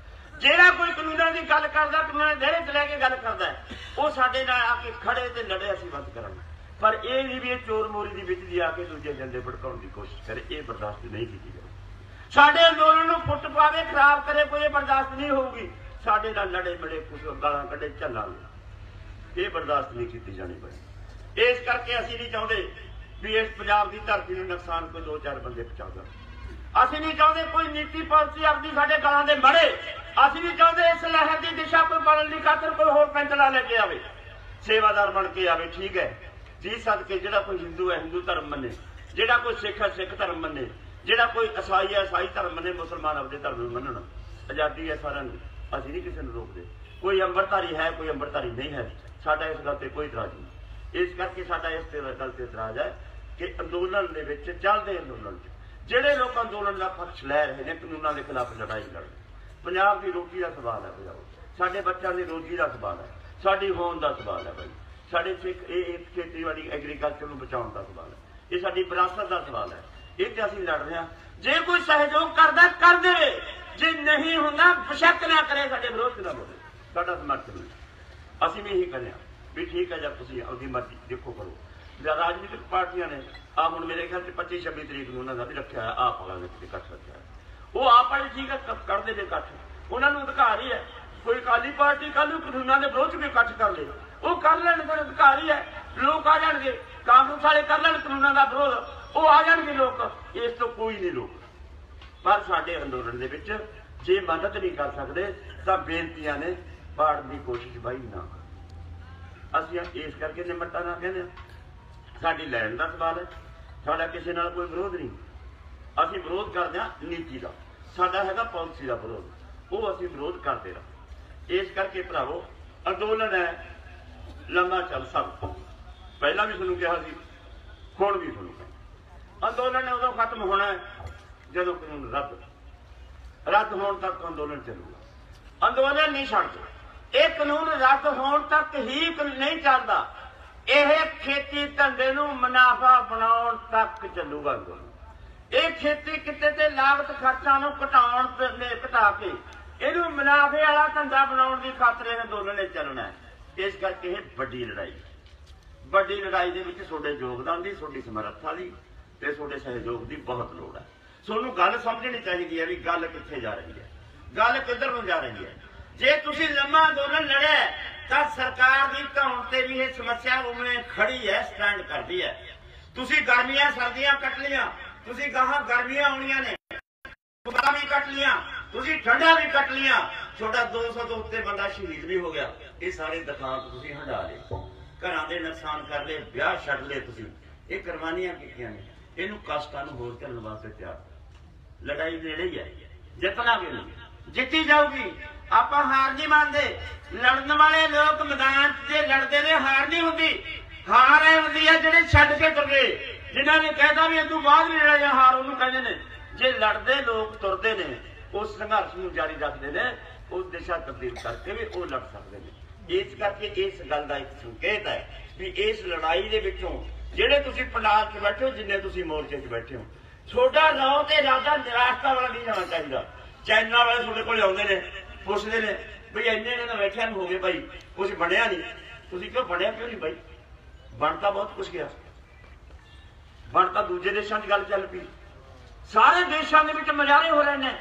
ਜਿਹੜਾ ਕੋਈ ਕਾਨੂੰਨਾਂ ਦੀ ਗੱਲ ਕਰਦਾ ਕਾਨੂੰਨਾਂ ਦੇ ਦਾਇਰੇ 'ਚ ਲੈ ਕੇ ਗੱਲ ਕਰਦਾ ਉਹ ਸਾਡੇ ਨਾਲ ਆ ਕੇ ਖੜੇ ਤੇ ਲੜੇ, ਅਸੀਂ ਬੰਦ ਕਰਾਂਗੇ। ਪਰ ਇਹ ਨਹੀਂ ਵੀ ਇਹ ਚੋਰ ਮੋਰੀ ਦੀ ਵਿੱਚ ਦੀ ਆ ਕੇ ਦੂਜੇ ਏਜੰਡੇ ਭੜਕਾਉਣ ਦੀ ਕੋਸ਼ਿਸ਼ ਕਰੇ, ਇਹ ਬਰਦਾਸ਼ਤ ਨਹੀਂ ਕੀਤੀ ਜਾਊਗੀ ਸਾਡੇ ਅੰਦੋਲਨ ਨੂੰ ਫੁੱਟ ਪਾਵੇ, ਖਰਾਬ ਕਰੇ, ਕੋਈ ਇਹ ਬਰਦਾਸ਼ਤ ਨਹੀਂ ਹੋਊਗੀ। ਸਾਡੇ ਨਾਲ ਲੜੇ, ਬੜੇ ਕੁਝ ਗਾਲਾਂ ਕੱਢੇ ਚੱਲਾਂਗੇ ਇਹ ਬਰਦਾਸ਼ਤ ਨਹੀਂ ਕੀਤੀ ਜਾਣੀ ਪਈ ਇਸ ਕਰਕੇ ਅਸੀਂ ਨਹੀਂ ਚਾਹੁੰਦੇ ਵੀ ਇਸ ਪੰਜਾਬ ਦੀ ਧਰਤੀ ਨੂੰ ਨੁਕਸਾਨ ਕੋਈ ਦੋ ਚਾਰ ਬੰਦੇ ਪਹੁੰਚਾਉਣ ਅਸੀਂ ਨਹੀਂ ਚਾਹੁੰਦੇ ਕੋਈ ਨੀਤੀ ਪਾਲਿਸੀ ਆਪਦੀ ਸਾਡੇ ਗਲਾਂ ਦੇ ਮੜੇ। ਅਸੀਂ ਨਹੀਂ ਚਾਹੁੰਦੇ ਇਸ ਲਹਿਰ ਦੀ ਦਿਸ਼ਾ ਕੋਈ ਬਦਲਣ ਦੀ ਖਾਤਰ ਕੋਈ ਹੋਰ ਪੈਂਤਲਾ ਲੈ ਕੇ ਆਵੇ। ਸੇਵਾਦਾਰ ਬਣ ਕੇ ਆਵੇ, ਠੀਕ ਹੈ। ਜੀ ਸਦਕੇ ਜਿਹੜਾ ਕੋਈ ਹਿੰਦੂ ਹੈ, ਹਿੰਦੂ ਧਰਮ ਮੰਨੇ, ਜਿਹੜਾ ਕੋਈ ਸਿੱਖ ਹੈ, ਸਿੱਖ ਧਰਮ ਮੰਨੇ, ਜਿਹੜਾ ਕੋਈ ਈਸਾਈ ਹੈ ਇਸਾਈ ਧਰਮ ਮੰਨੇ, ਮੁਸਲਮਾਨ ਆਪਦੇ ਧਰਮ ਨੂੰ ਮੰਨਣ। ਆਜ਼ਾਦੀ ਹੈ ਸਾਰਿਆਂ ਨੂੰ, ਅਸੀਂ ਨਹੀਂ ਕਿਸੇ ਨੂੰ ਰੋਕਦੇ। ਕੋਈ ਅੰਮ੍ਰਿਤਧਾਰੀ ਹੈ, ਕੋਈ ਅੰਮ੍ਰਿਤਧਾਰੀ ਨਹੀਂ ਹੈ। ਸਾਡਾ ਇਸ ਗੱਲ ਤੇ ਕੋਈ ਇਤਰਾਜ਼ ਨਹੀਂ। ਇਸ ਕਰਕੇ ਸਾਡਾ ਇਸ ਤੇ ਗੱਲ ਤੇ ਇਤਰਾਜ਼ ਹੈ ਕਿ ਅੰਦੋਲਨ ਦੇ ਵਿੱਚ ਚੱਲਦੇ ਅੰਦੋਲਨ 'ਚ ਜਿਹੜੇ ਲੋਕ ਅੰਦੋਲਨ ਦਾ ਪੱਖ ਲੈ ਰਹੇ ਨੇ, ਕਾਨੂੰਨਾਂ ਦੇ ਖਿਲਾਫ ਲੜਾਈ ਲੜਨ ਪੰਜਾਬ ਦੀ ਰੋਟੀ ਦਾ ਸਵਾਲ ਹੈ ਪੰਜਾਬ ਸਾਡੇ ਬੱਚਿਆਂ ਦੀ ਰੋਜੀ ਦਾ ਸਵਾਲ ਹੈ। ਸਾਡੀ ਹੋਣ ਦਾ ਸਵਾਲ ਹੈ ਭਾਈ। ਸਾਡੇ ਸਿੱਖ, ਇਹ ਇਹ ਖੇਤੀਬਾੜੀ ਐਗਰੀਕਲਚਰ ਨੂੰ ਬਚਾਉਣ ਦਾ ਸਵਾਲ ਹੈ। ਇਹ ਸਾਡੀ ਵਿਰਾਸਤ ਦਾ ਸਵਾਲ ਹੈ। ਇਹ ਤੇ ਅਸੀਂ ਲੜ ਰਹੇ ਹਾਂ। ਜੇ ਕੋਈ ਸਹਿਯੋਗ ਕਰਦਾ, ਕਰ ਦੇਵੇ ਜੇ ਨਹੀਂ ਹੁੰਦਾ, ਬਸ਼ੱਕ ਨਾ ਕਰੇ ਸਾਡੇ ਵਿਰੋਧ ਨਾ ਬੋਲੇ ਸਾਡਾ ਸਮਰਥਨ ਅਸੀਂ ਵੀ ਇਹੀ ਕਰਿਆ ਵੀ ਠੀਕ ਹੈ, ਜਦ ਤੁਸੀਂ ਆਪਦੀ ਮਰਜ਼ੀ ਦੇਖੋ ਕਰੋ। ਰਾਜਨੀਤਿਕ ਪਾਰਟੀਆਂ ਨੇ ਆ ਹੁਣ ਮੇਰੇ ਖਿਆਲ ਚ 25 26 ਤਰੀਕ ਨੂੰ ਉਹਨਾਂ ਦਾ ਵੀ ਰੱਖਿਆ ਹੈ ਆਪ ਨੇ ਇਕੱਠ ਰੱਖਿਆ ਉਹ ਆਪ ਵਾਲੇ ਠੀਕ ਹੈ ਕਰਦੇ ਨੇ ਇਕੱਠ ਉਹਨਾਂ ਨੂੰ ਅਧਿਕਾਰ ਹੀ ਹੈ। ਕੋਈ ਅਕਾਲੀ ਪਾਰਟੀ ਕੱਲ ਨੂੰ ਕਾਨੂੰਨਾਂ ਦੇ ਵਿਰੋਧ 'ਚ ਇਕੱਠ ਕਰ ਲੇ। ਉਹ ਕਰ ਲੈਣ ਦਾ ਅਧਿਕਾਰ ਹੀ ਹੈ। ਲੋਕ ਆ ਜਾਣਗੇ, ਕਾਂਗਰਸ ਵਾਲੇ ਕਰ ਲੈਣ ਕਾਨੂੰਨਾਂ ਦਾ ਵਿਰੋਧ। ਉਹ ਆ ਜਾਣਗੇ ਲੋਕ। ਇਸ ਤੋਂ ਕੋਈ ਨਹੀਂ ਲੋਕ ਪਰ ਸਾਡੇ ਅੰਦੋਲਨ ਦੇ ਵਿੱਚ ਜੇ ਮਦਦ ਨਹੀਂ ਕਰ ਸਕਦੇ, ਤਾਂ ਬੇਨਤੀਆਂ ਨੇ ਪਾੜਨ ਦੀ ਕੋਸ਼ਿਸ਼ ਬਾਈ ਨਾ ਅਸੀਂ ਇਸ ਕਰਕੇ ਨਿਮਰਤਾ ਨਾਲ ਕਹਿੰਦੇ ਹਾਂ। ਸਾਡੀ ਲੈਣ ਦਾ ਸਵਾਲ ਹੈ। ਸਾਡਾ ਕਿਸੇ ਨਾਲ ਕੋਈ ਵਿਰੋਧ ਨਹੀਂ। ਅਸੀਂ ਵਿਰੋਧ ਕਰਦੇ ਹਾਂ ਨੀਤੀ ਦਾ। ਸਾਡਾ ਹੈਗਾ ਪਾਲਿਸੀ ਦਾ ਵਿਰੋਧ। ਉਹ ਅਸੀਂ ਵਿਰੋਧ ਕਰਦੇ ਰਹਾਂ ਇਸ ਕਰਕੇ ਭਰਾਵੋ, ਅੰਦੋਲਨ ਹੈ। ਲੰਮਾ ਚੱਲ ਸਕਦਾ ਪਹਿਲਾਂ ਵੀ ਤੁਹਾਨੂੰ ਕਿਹਾ ਸੀ, ਹੁਣ ਵੀ ਤੁਹਾਨੂੰ ਕਿਹਾ। ਅੰਦੋਲਨ ਉਦੋਂ ਖਤਮ ਹੋਣਾ ਜਦੋਂ ਕਾਨੂੰਨ ਰੱਦ ਰੱਦ ਹੋਣ ਤੱਕ ਅੰਦੋਲਨ ਚੱਲੂਗਾ। ਅੰਦੋਲਨ ਨਹੀਂ ਛੱਡਦੇ। ਇਹ ਕਾਨੂੰਨ ਰੱਦ ਹੋਣ ਤੱਕ ਹੀ ਨਹੀਂ ਚੱਲਦਾ। ਇਹ ਖੇਤੀ ਧੰਦੇ ਨੂੰ ਮੁਨਾਫਾ ਬਣਾਉਣ ਤੱਕ ਚੱਲੂਗਾ ਇਹ ਖੇਤੀ ਕਿਤੇ ਤੇ ਲਾਗਤ ਖਰਚਾ ਨੂੰ ਘਟਾਉਣ ਤੇ ਘਟਾ ਕੇ, ਇਹਨੂੰ ਮੁਨਾਫੇ ਵਾਲਾ ਧੰਦਾ ਬਣਾਉਣ ਦੀ ਖਾਤਰ ਇਹ ਅੰਦੋਲਨ ਨੇ ਚੱਲਣਾ ਇਸ ਕਰਕੇ ਇਹ ਵੱਡੀ ਲੜਾਈ ਵੱਡੀ ਲੜਾਈ ਦੇ ਵਿੱਚ ਤੁਹਾਡੇ ਯੋਗਦਾਨ ਦੀ, ਤੁਹਾਡੀ ਸਮਰੱਥਾ ਦੀ ਤੇ ਤੁਹਾਡੇ ਸਹਿਯੋਗ ਦੀ ਬਹੁਤ ਲੋੜ ਹੈ। ਤੁਹਾਨੂੰ ਗੱਲ ਸਮਝਣੀ ਚਾਹੀਦੀ ਹੈ ਵੀ ਗੱਲ ਕਿੱਥੇ ਜਾ ਰਹੀ ਹੈ। ਗੱਲ ਕਿੱਧਰ ਨੂੰ ਜਾ ਰਹੀ ਹੈ। ਜੇ ਤੁਸੀਂ ਲੰਮਾ ਅੰਦੋਲਨ ਲੜਿਆ ਤਾਂ ਸਰਕਾਰ ਦੀ ਧੌਣ ਤੇ ਵੀ ਇਹ ਸਮੱਸਿਆ ਉਵੇਂ ਖੜੀ ਹੈ ਸਟੈਂਡ ਕਰਦੀ ਹੈ। ਤੁਸੀਂ ਗਰਮੀਆਂ, ਸਰਦੀਆਂ ਕੱਟ ਲੀਆਂ ਤੁਸੀਂ ਗਾਹਾਂ ਗਰਮੀਆਂ ਆਉਣੀਆਂ ਨੇ ਬੁਰਾ ਵੀ ਕੱਟ ਲੀਆਂ ਤੁਸੀਂ ਠੰਡਾ ਵੀ ਕੱਟ ਲੀਆਂ ਤੁਹਾਡਾ 200 ਤੋਂ ਉੱਤੇ ਬੰਦਾ ਸ਼ਹੀਦ ਵੀ ਹੋ ਗਿਆ। ਇਹ ਸਾਰੇ ਦੁਕਾਨ ਤੁਸੀਂ ਹੰਡਾ ਲਏ। ਘਰਾਂ ਦੇ ਨੁਕਸਾਨ ਕਰ ਲਏ, ਵਿਆਹ ਛੱਡ ਲਏ ਤੁਸੀਂ। ਇਹ ਕੁਰਬਾਨੀਆਂ ਕੀਤੀਆਂ ਨੇ। ਇਹਨੂੰ ਕਸ਼ਟਾਂ ਨੂੰ ਹੋਰ ਕਰਨ ਵਾਸਤੇ ਤਿਆਰ। ਲੜਾਈ ਨੇੜੇ ਹੀ ਹੈ। ਜਿੱਤਣਾ ਵੀ ਜਿੱਤੀ ਜਾਊਗੀ। ਆਪਾਂ ਹਾਰ ਨਹੀਂ ਮੰਨਦੇ। ਲੜਨ ਵਾਲੇ ਲੋਕ ਮੈਦਾਨ 'ਤੇ ਲੜਦੇ ਨੇ, ਹਾਰ ਨਹੀਂ ਹੁੰਦੀ। ਹਾਰ ਐ ਹੁੰਦੀ ਹੈ ਜਿਹੜੇ ਛੱਡ ਕੇ ਤੁਰ ਗਏ। ਜਿਨ੍ਹਾਂ ਨੇ ਕਹਿਤਾ ਵੀ ਇਹ ਬਾਅਦ ਵੀ ਲੜਾਈ ਹਾਰ ਉਹਨੂੰ ਕਹਿੰਦੇ ਨੇ। ਜੇ ਲੜਦੇ ਲੋਕ ਤੁਰਦੇ ਨੇ ਉਸ ਸੰਘਰਸ਼ ਨੂੰ ਜਾਰੀ ਰੱਖਦੇ ਨੇ ਉਸ ਦਿਸ਼ਾ ਤਬਦੀਲ ਕਰਕੇ ਵੀ ਉਹ ਲੜ ਸਕਦੇ ਨੇ। ਇਸ ਕਰਕੇ ਇਸ ਗੱਲ ਦਾ ਇੱਕ ਸੰਕੇਤ ਹੈ ਵੀ ਇਸ ਲੜਾਈ ਦੇ ਵਿੱਚੋਂ ਜਿਹੜੇ ਤੁਸੀਂ ਪੰਡਾਲ 'ਚ ਬੈਠੇ ਹੋ, ਜਿੰਨੇ ਤੁਸੀਂ ਮੋਰਚੇ 'ਚ ਬੈਠੇ ਹੋ, ਤੁਹਾਡਾ ਰੌ ਤੇ ਇਰਾਦਾ ਨਿਰਾਸ਼ਤਾ ਵਾਲਾ ਨਹੀਂ ਜਾਣਾ ਚਾਹੀਦਾ। ਚੈਨਲ ਵਾਲੇ ਤੁਹਾਡੇ ਕੋਲ ਆਉਂਦੇ ਨੇ। ਪੁੱਛਦੇ ਨੇ, ਬਈ ਇੰਨੇ ਨੇ ਤਾਂ ਬੈਠਿਆਂ ਨੂੰ ਹੋ ਗਏ ਭਾਈ ਕੁਝ ਬਣਿਆ ਨਹੀਂ। ਤੁਸੀਂ ਕਿਉਂ ਬਣਿਆ ਕਿਉਂ ਨਹੀਂ ਭਾਈ ਬਣ ਤਾਂ ਬਹੁਤ ਕੁਝ ਗਿਆ। ਬਣਤਾ ਦੂਜੇ ਦੇਸ਼ਾਂ 'ਚ ਗੱਲ ਚੱਲ ਪਈ। ਸਾਰੇ ਦੇਸ਼ਾਂ ਦੇ ਵਿੱਚ ਮਜ਼ਾਰੇ ਹੋ ਰਹੇ ਨੇ।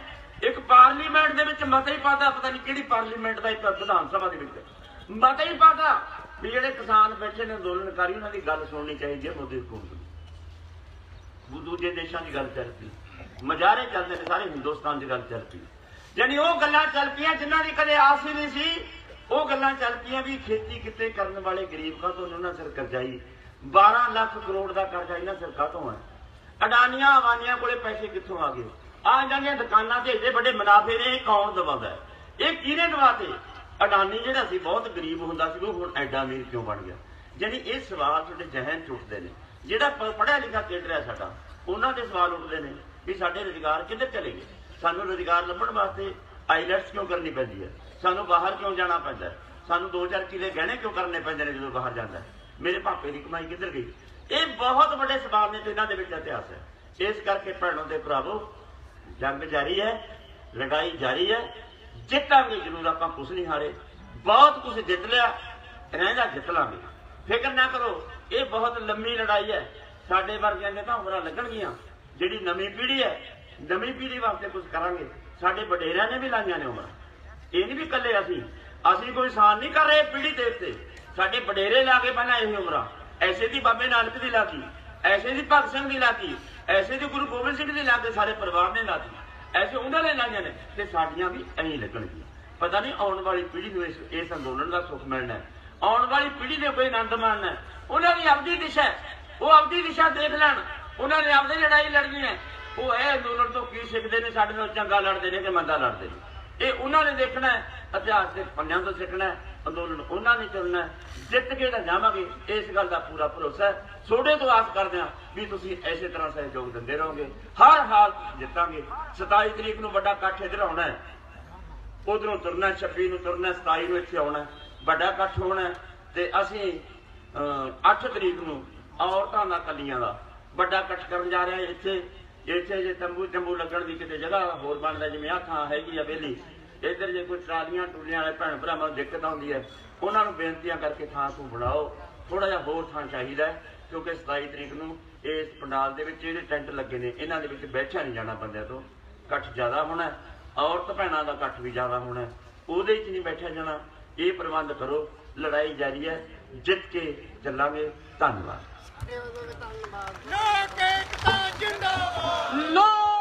ਇੱਕ ਪਾਰਲੀਮੈਂਟ ਦੇ ਵਿੱਚ ਮਤਾ ਹੀ ਪਾਦਾ ਪਤਾ ਨਹੀਂ ਕਿਹੜੀ ਪਾਰਲੀਮੈਂਟ ਦਾ ਇੱਕ ਵਿਧਾਨ ਸਭਾ ਦੇ ਵਿੱਚ। ਮਤਾ ਹੀ ਪਾਦਾ ਵੀ ਜਿਹੜੇ ਕਿਸਾਨ ਬੈਠੇ ਨੇ, ਅੰਦੋਲਨਕਾਰੀ, ਉਹਨਾਂ ਦੀ ਗੱਲ ਸੁਣਨੀ ਚਾਹੀਦੀ ਹੈ ਮੋਦੀ ਹਕੂਮਤ ਨੂੰ ਦੂਜੇ ਦੇਸ਼ਾਂ ਦੀ ਗੱਲ ਚੱਲ ਪਈ। ਮਜ਼ਾਰੇ ਚੱਲਦੇ ਨੇ ਸਾਰੇ ਹਿੰਦੁਸਤਾਨ ਚ ਗੱਲ ਚੱਲ ਪਈ। ਯਾਨੀ ਉਹ ਗੱਲਾਂ ਚੱਲ ਪਈਆਂ ਜਿਨ੍ਹਾਂ ਦੀ ਕਦੇ ਆਸ ਹੀ ਨਹੀਂ ਸੀ, ਉਹ ਗੱਲਾਂ ਚੱਲ ਪਈਆਂ ਵੀ ਖੇਤੀ ਕਿਤੇ ਕਰਨ ਵਾਲੇ ਗਰੀਬ ਕਾ ਤੋਂ ਉਹਨਾਂ ਸਿਰ ਕਰਜ਼ਾਈ 12 ਲੱਖ ਕਰੋੜ ਦਾ ਕਰਜ਼ਾ ਇਹਨਾਂ ਸਿਰ ਕਾਹਤੋਂ ਹੈ ਅਡਾਨੀਆਂ ਅਵਾਨੀਆਂ ਕੋਲੇ ਪੈਸੇ ਕਿੱਥੋਂ ਆ ਗਏ? ਆ ਜਾਂਦੀਆਂ ਦੁਕਾਨਾਂ ਤੇ ਏਡੇ ਵੱਡੇ ਮੁਨਾਫੇ ਨੇ, ਇਹ ਕੌਣ ਦਵਾਉਂਦਾ ਹੈ? ਇਹ ਕਿਹਨੇ ਦਵਾਤੇ ਅਡਾਨੀ ਜਿਹੜਾ ਸੀ, ਬਹੁਤ ਗਰੀਬ ਹੁੰਦਾ ਸੀ, ਉਹ ਹੁਣ ਐਡਾ ਅਮੀਰ ਕਿਉਂ ਬਣ ਗਿਆ? ਯਾਨੀ ਇਹ ਸਵਾਲ ਤੁਹਾਡੇ ਜਹਨ ਚ ਉੱਠਦੇ ਨੇ। ਜਿਹੜਾ ਪ- ਪੜ੍ਹਿਆ ਲਿਖਿਆ ਕੇਡਰ ਹੈ ਸਾਡਾ, ਉਹਨਾਂ ਦੇ ਸਵਾਲ ਉੱਠਦੇ ਨੇ ਵੀ ਸਾਡੇ ਰੁਜ਼ਗਾਰ ਕਿੱਧਰ ਚਲੇ ਗਏ? ਸਾਨੂੰ ਰੁਜ਼ਗਾਰ ਲੱਭਣ ਵਾਸਤੇ ਆਈਲੈਟਸ ਕਿਉਂ ਕਰਨੀ ਪੈਂਦੀ ਹੈ? ਸਾਨੂੰ ਬਾਹਰ ਕਿਉਂ ਜਾਣਾ ਪੈਂਦਾ ਹੈ? ਸਾਨੂੰ 2000 ਕਿਲੇ ਗਹਿਣੇ ਕਿਉਂ ਕਰਨੇ ਪੈਂਦੇ ਨੇ ਜਦੋਂ ਬਾਹਰ ਜਾਂਦਾ ਮੇਰੇ ਪਾਪੇ ਦੀ ਕਮਾਈ ਕਿੱਧਰ ਗਈ? ਇਹ ਬਹੁਤ ਵੱਡੇ ਸਵਾਲ ਨੇ ਤੇ ਇਹਨਾਂ ਦੇ ਵਿੱਚ ਇਤਿਹਾਸ ਹੈ। ਇਸ ਕਰਕੇ ਭੈਣੋ ਦੇ ਭਰਾਵੋ, ਜੰਗ ਜਾਰੀ ਹੈ, ਲੜਾਈ ਜਾਰੀ ਹੈ। ਜਿੱਤਾਂਗੇ ਜ਼ਰੂਰ, ਆਪਾਂ ਕੁਝ ਨਹੀਂ ਹਾਰੇ। ਬਹੁਤ ਕੁਝ ਜਿੱਤ ਲਿਆ ਰਹਿੰਦਾ ਜਿੱਤ ਲਾਂਗੇ। ਫਿਕਰ ਨਾ ਕਰੋ, ਇਹ ਬਹੁਤ ਲੰਮੀ ਲੜਾਈ ਹੈ। ਸਾਡੇ ਵਰਗਿਆਂ ਦੇ ਤਾਂ ਉਮਰਾਂ ਲੱਗਣਗੀਆਂ। ਜਿਹੜੀ ਨਵੀਂ ਪੀੜ੍ਹੀ ਹੈ ਨਵੀਂ ਪੀੜ੍ਹੀ ਵਾਸਤੇ ਕੁਝ ਕਰਾਂਗੇ। ਸਾਡੇ ਵਡੇਰਿਆਂ ਨੇ ਵੀ ਲਾਈਆਂ ਨੇ ਉਮਰਾਂ। ਇਹ ਨਹੀਂ ਵੀ ਇਕੱਲੇ ਅਸੀਂ। ਅਸੀਂ ਕੋਈ ਸਾਨ ਨਹੀਂ ਕਰ ਰਹੇ ਪੀੜ੍ਹੀ ਦੇ ਉੱਤੇ ਸਾਡੇ ਵਡੇਰੇ ਲਾ ਕੇ ਪਹਿਲਾਂ ਇਹ ਉਮਰਾਂ। ਐਸੇ ਦੀ ਬਾਬੇ ਨਾਨਕ ਦੀ ਲਾਤੀ ਐਸੇ ਦੀ ਭਗਤ ਸਿੰਘ ਦੀ ਲਾਤੀ ਐਸੇ ਦੀ ਗੁਰੂ ਗੋਬਿੰਦ ਸਿੰਘ ਦੀ ਲਾਤੀ ਸਾਰੇ ਪਰਿਵਾਰ ਨੇ ਲਾਤੀ ਐਸੇ ਉਹਨਾਂ ਨੇ ਲਾਈਆਂ ਨੇ ਤੇ ਸਾਡੀਆਂ ਵੀ ਐਂ ਲੱਗਣਗੀਆਂ। ਪਤਾ ਨਹੀਂ ਆਉਣ ਵਾਲੀ ਪੀੜ੍ਹੀ ਨੂੰ ਇਸ ਅੰਦੋਲਨ ਦਾ ਸੁੱਖ ਮਿਲਣਾ ਆਉਣ ਵਾਲੀ ਪੀੜ੍ਹੀ ਦੇ ਕੋਈ ਆਨੰਦ ਮਾਣਨਾ ਉਹਨਾਂ ਦੀ ਆਪਦੀ ਦਿਸ਼ਾ ਉਹ ਆਪਦੀ ਦਿਸ਼ਾ ਦੇਖ ਲੈਣ। ਉਹਨਾਂ ਨੇ ਆਪਦੀ ਲੜਾਈ ਲੜਨੀ ਹੈ। ਉਹ ਇਹ ਅੰਦੋਲਨ ਤੋਂ ਕੀ ਸਿੱਖਦੇ ਨੇ? ਸਾਡੇ ਨਾਲ ਚੰਗਾ ਲੜਦੇ ਨੇ ਕਿ ਮੰਦਾ ਲੜਦੇ ਨੇ? ਇਹ ਉਹਨਾਂ ਨੇ ਦੇਖਣਾ ਇਤਿਹਾਸ ਦੇ ਪੰਨਿਆਂ ਤੋਂ ਸਿੱਖਣਾ ਅੰਦੋਲਨ ਉਹਨਾਂ ਨੇ ਚੱਲਣਾ ਜਿੱਤ ਕੇ ਤਾਂ ਜਾਵਾਂਗੇ। ਇਸ ਗੱਲ ਦਾ ਪੂਰਾ ਭਰੋਸਾ ਹੈ। ਛੋੜੇ ਤੋਂ ਆਸ ਕਰਦੇ ਹਾਂ ਵੀ ਤੁਸੀਂ ਐਸੇ ਤਰ੍ਹਾਂ ਸਹਿਯੋਗ ਦਿੰਦੇ ਰਹੋਗੇ। ਹਰ ਹਾਲ 'ਚ ਜਿੱਤਾਂਗੇ। 27 ਤਰੀਕ ਨੂੰ ਵੱਡਾ ਇਕੱਠ ਇੱਧਰ ਆਉਣਾ ਹੈ। ਉਧਰੋਂ ਤੁਰਨਾ 26 ਨੂੰ ਤੁਰਨਾ 27 ਨੂੰ ਇੱਥੇ ਆਉਣਾ ਵੱਡਾ ਇਕੱਠ ਹੋਣਾ ਤੇ ਅਸੀਂ ਅਹ, 8 ਤਰੀਕ ਨੂੰ ਔਰਤਾਂ ਦਾ ਕੱਲੀਆਂ ਦਾ ਵੱਡਾ ਇਕੱਠ ਕਰਨ ਜਾ ਰਹੇ ਹਾਂ ਇੱਥੇ। ਇੱਥੇ ਜੇ ਤੰਬੂ ਤੰਬੂ ਲੱਗਣ ਦੀ ਕਿਤੇ ਜਗ੍ਹਾ ਹੋਰ ਬਣਦਾ ਜਿਵੇਂ ਆ ਥਾਂ ਹੈਗੀ ਆ ਵੇਲੀ ਇੱਧਰ ਜੇ ਕੋਈ ਟਰਾਲੀਆਂ ਟੁੱਲੀਆਂ ਵਾਲੇ ਭੈਣ ਭਰਾਵਾਂ ਨੂੰ ਦਿੱਕਤ ਆਉਂਦੀ ਹੈ, ਉਹਨਾਂ ਨੂੰ ਬੇਨਤੀਆਂ ਕਰਕੇ ਥਾਂ ਤੋਂ ਬਣਾਓ। ਥੋੜਾ ਜਿਹਾ ਹੋਰ ਥਾਂ ਚਾਹੀਦਾ ਹੈ, ਕਿਉਂਕਿ 27 ਤਰੀਕ ਨੂੰ ਇਸ ਪੰਡਾਲ ਦੇ ਵਿੱਚ ਜਿਹੜੇ ਟੈਂਟ ਲੱਗੇ ਨੇ, ਇਹਨਾਂ ਦੇ ਵਿੱਚ ਬੈਠਿਆ ਨਹੀਂ ਜਾਣਾ ਬੰਦਿਆਂ ਤੋਂ। ਇਕੱਠ ਜ਼ਿਆਦਾ ਹੋਣਾ ਔਰਤ ਭੈਣਾਂ ਦਾ ਇਕੱਠ ਵੀ ਜ਼ਿਆਦਾ ਹੋਣਾ ਉਹਦੇ 'ਚ ਨਹੀਂ ਬੈਠਿਆ ਜਾਣਾ। ਇਹ ਪ੍ਰਬੰਧ ਕਰੋ, ਲੜਾਈ ਜਾਰੀ ਹੈ। ਜਿੱਤ ਕੇ ਚੱਲਾਂਗੇ। ਧੰਨਵਾਦ। ਲੋਕ ਏਕਤਾ ਜਿੰਦਾਬਾਦ ਲੋਕ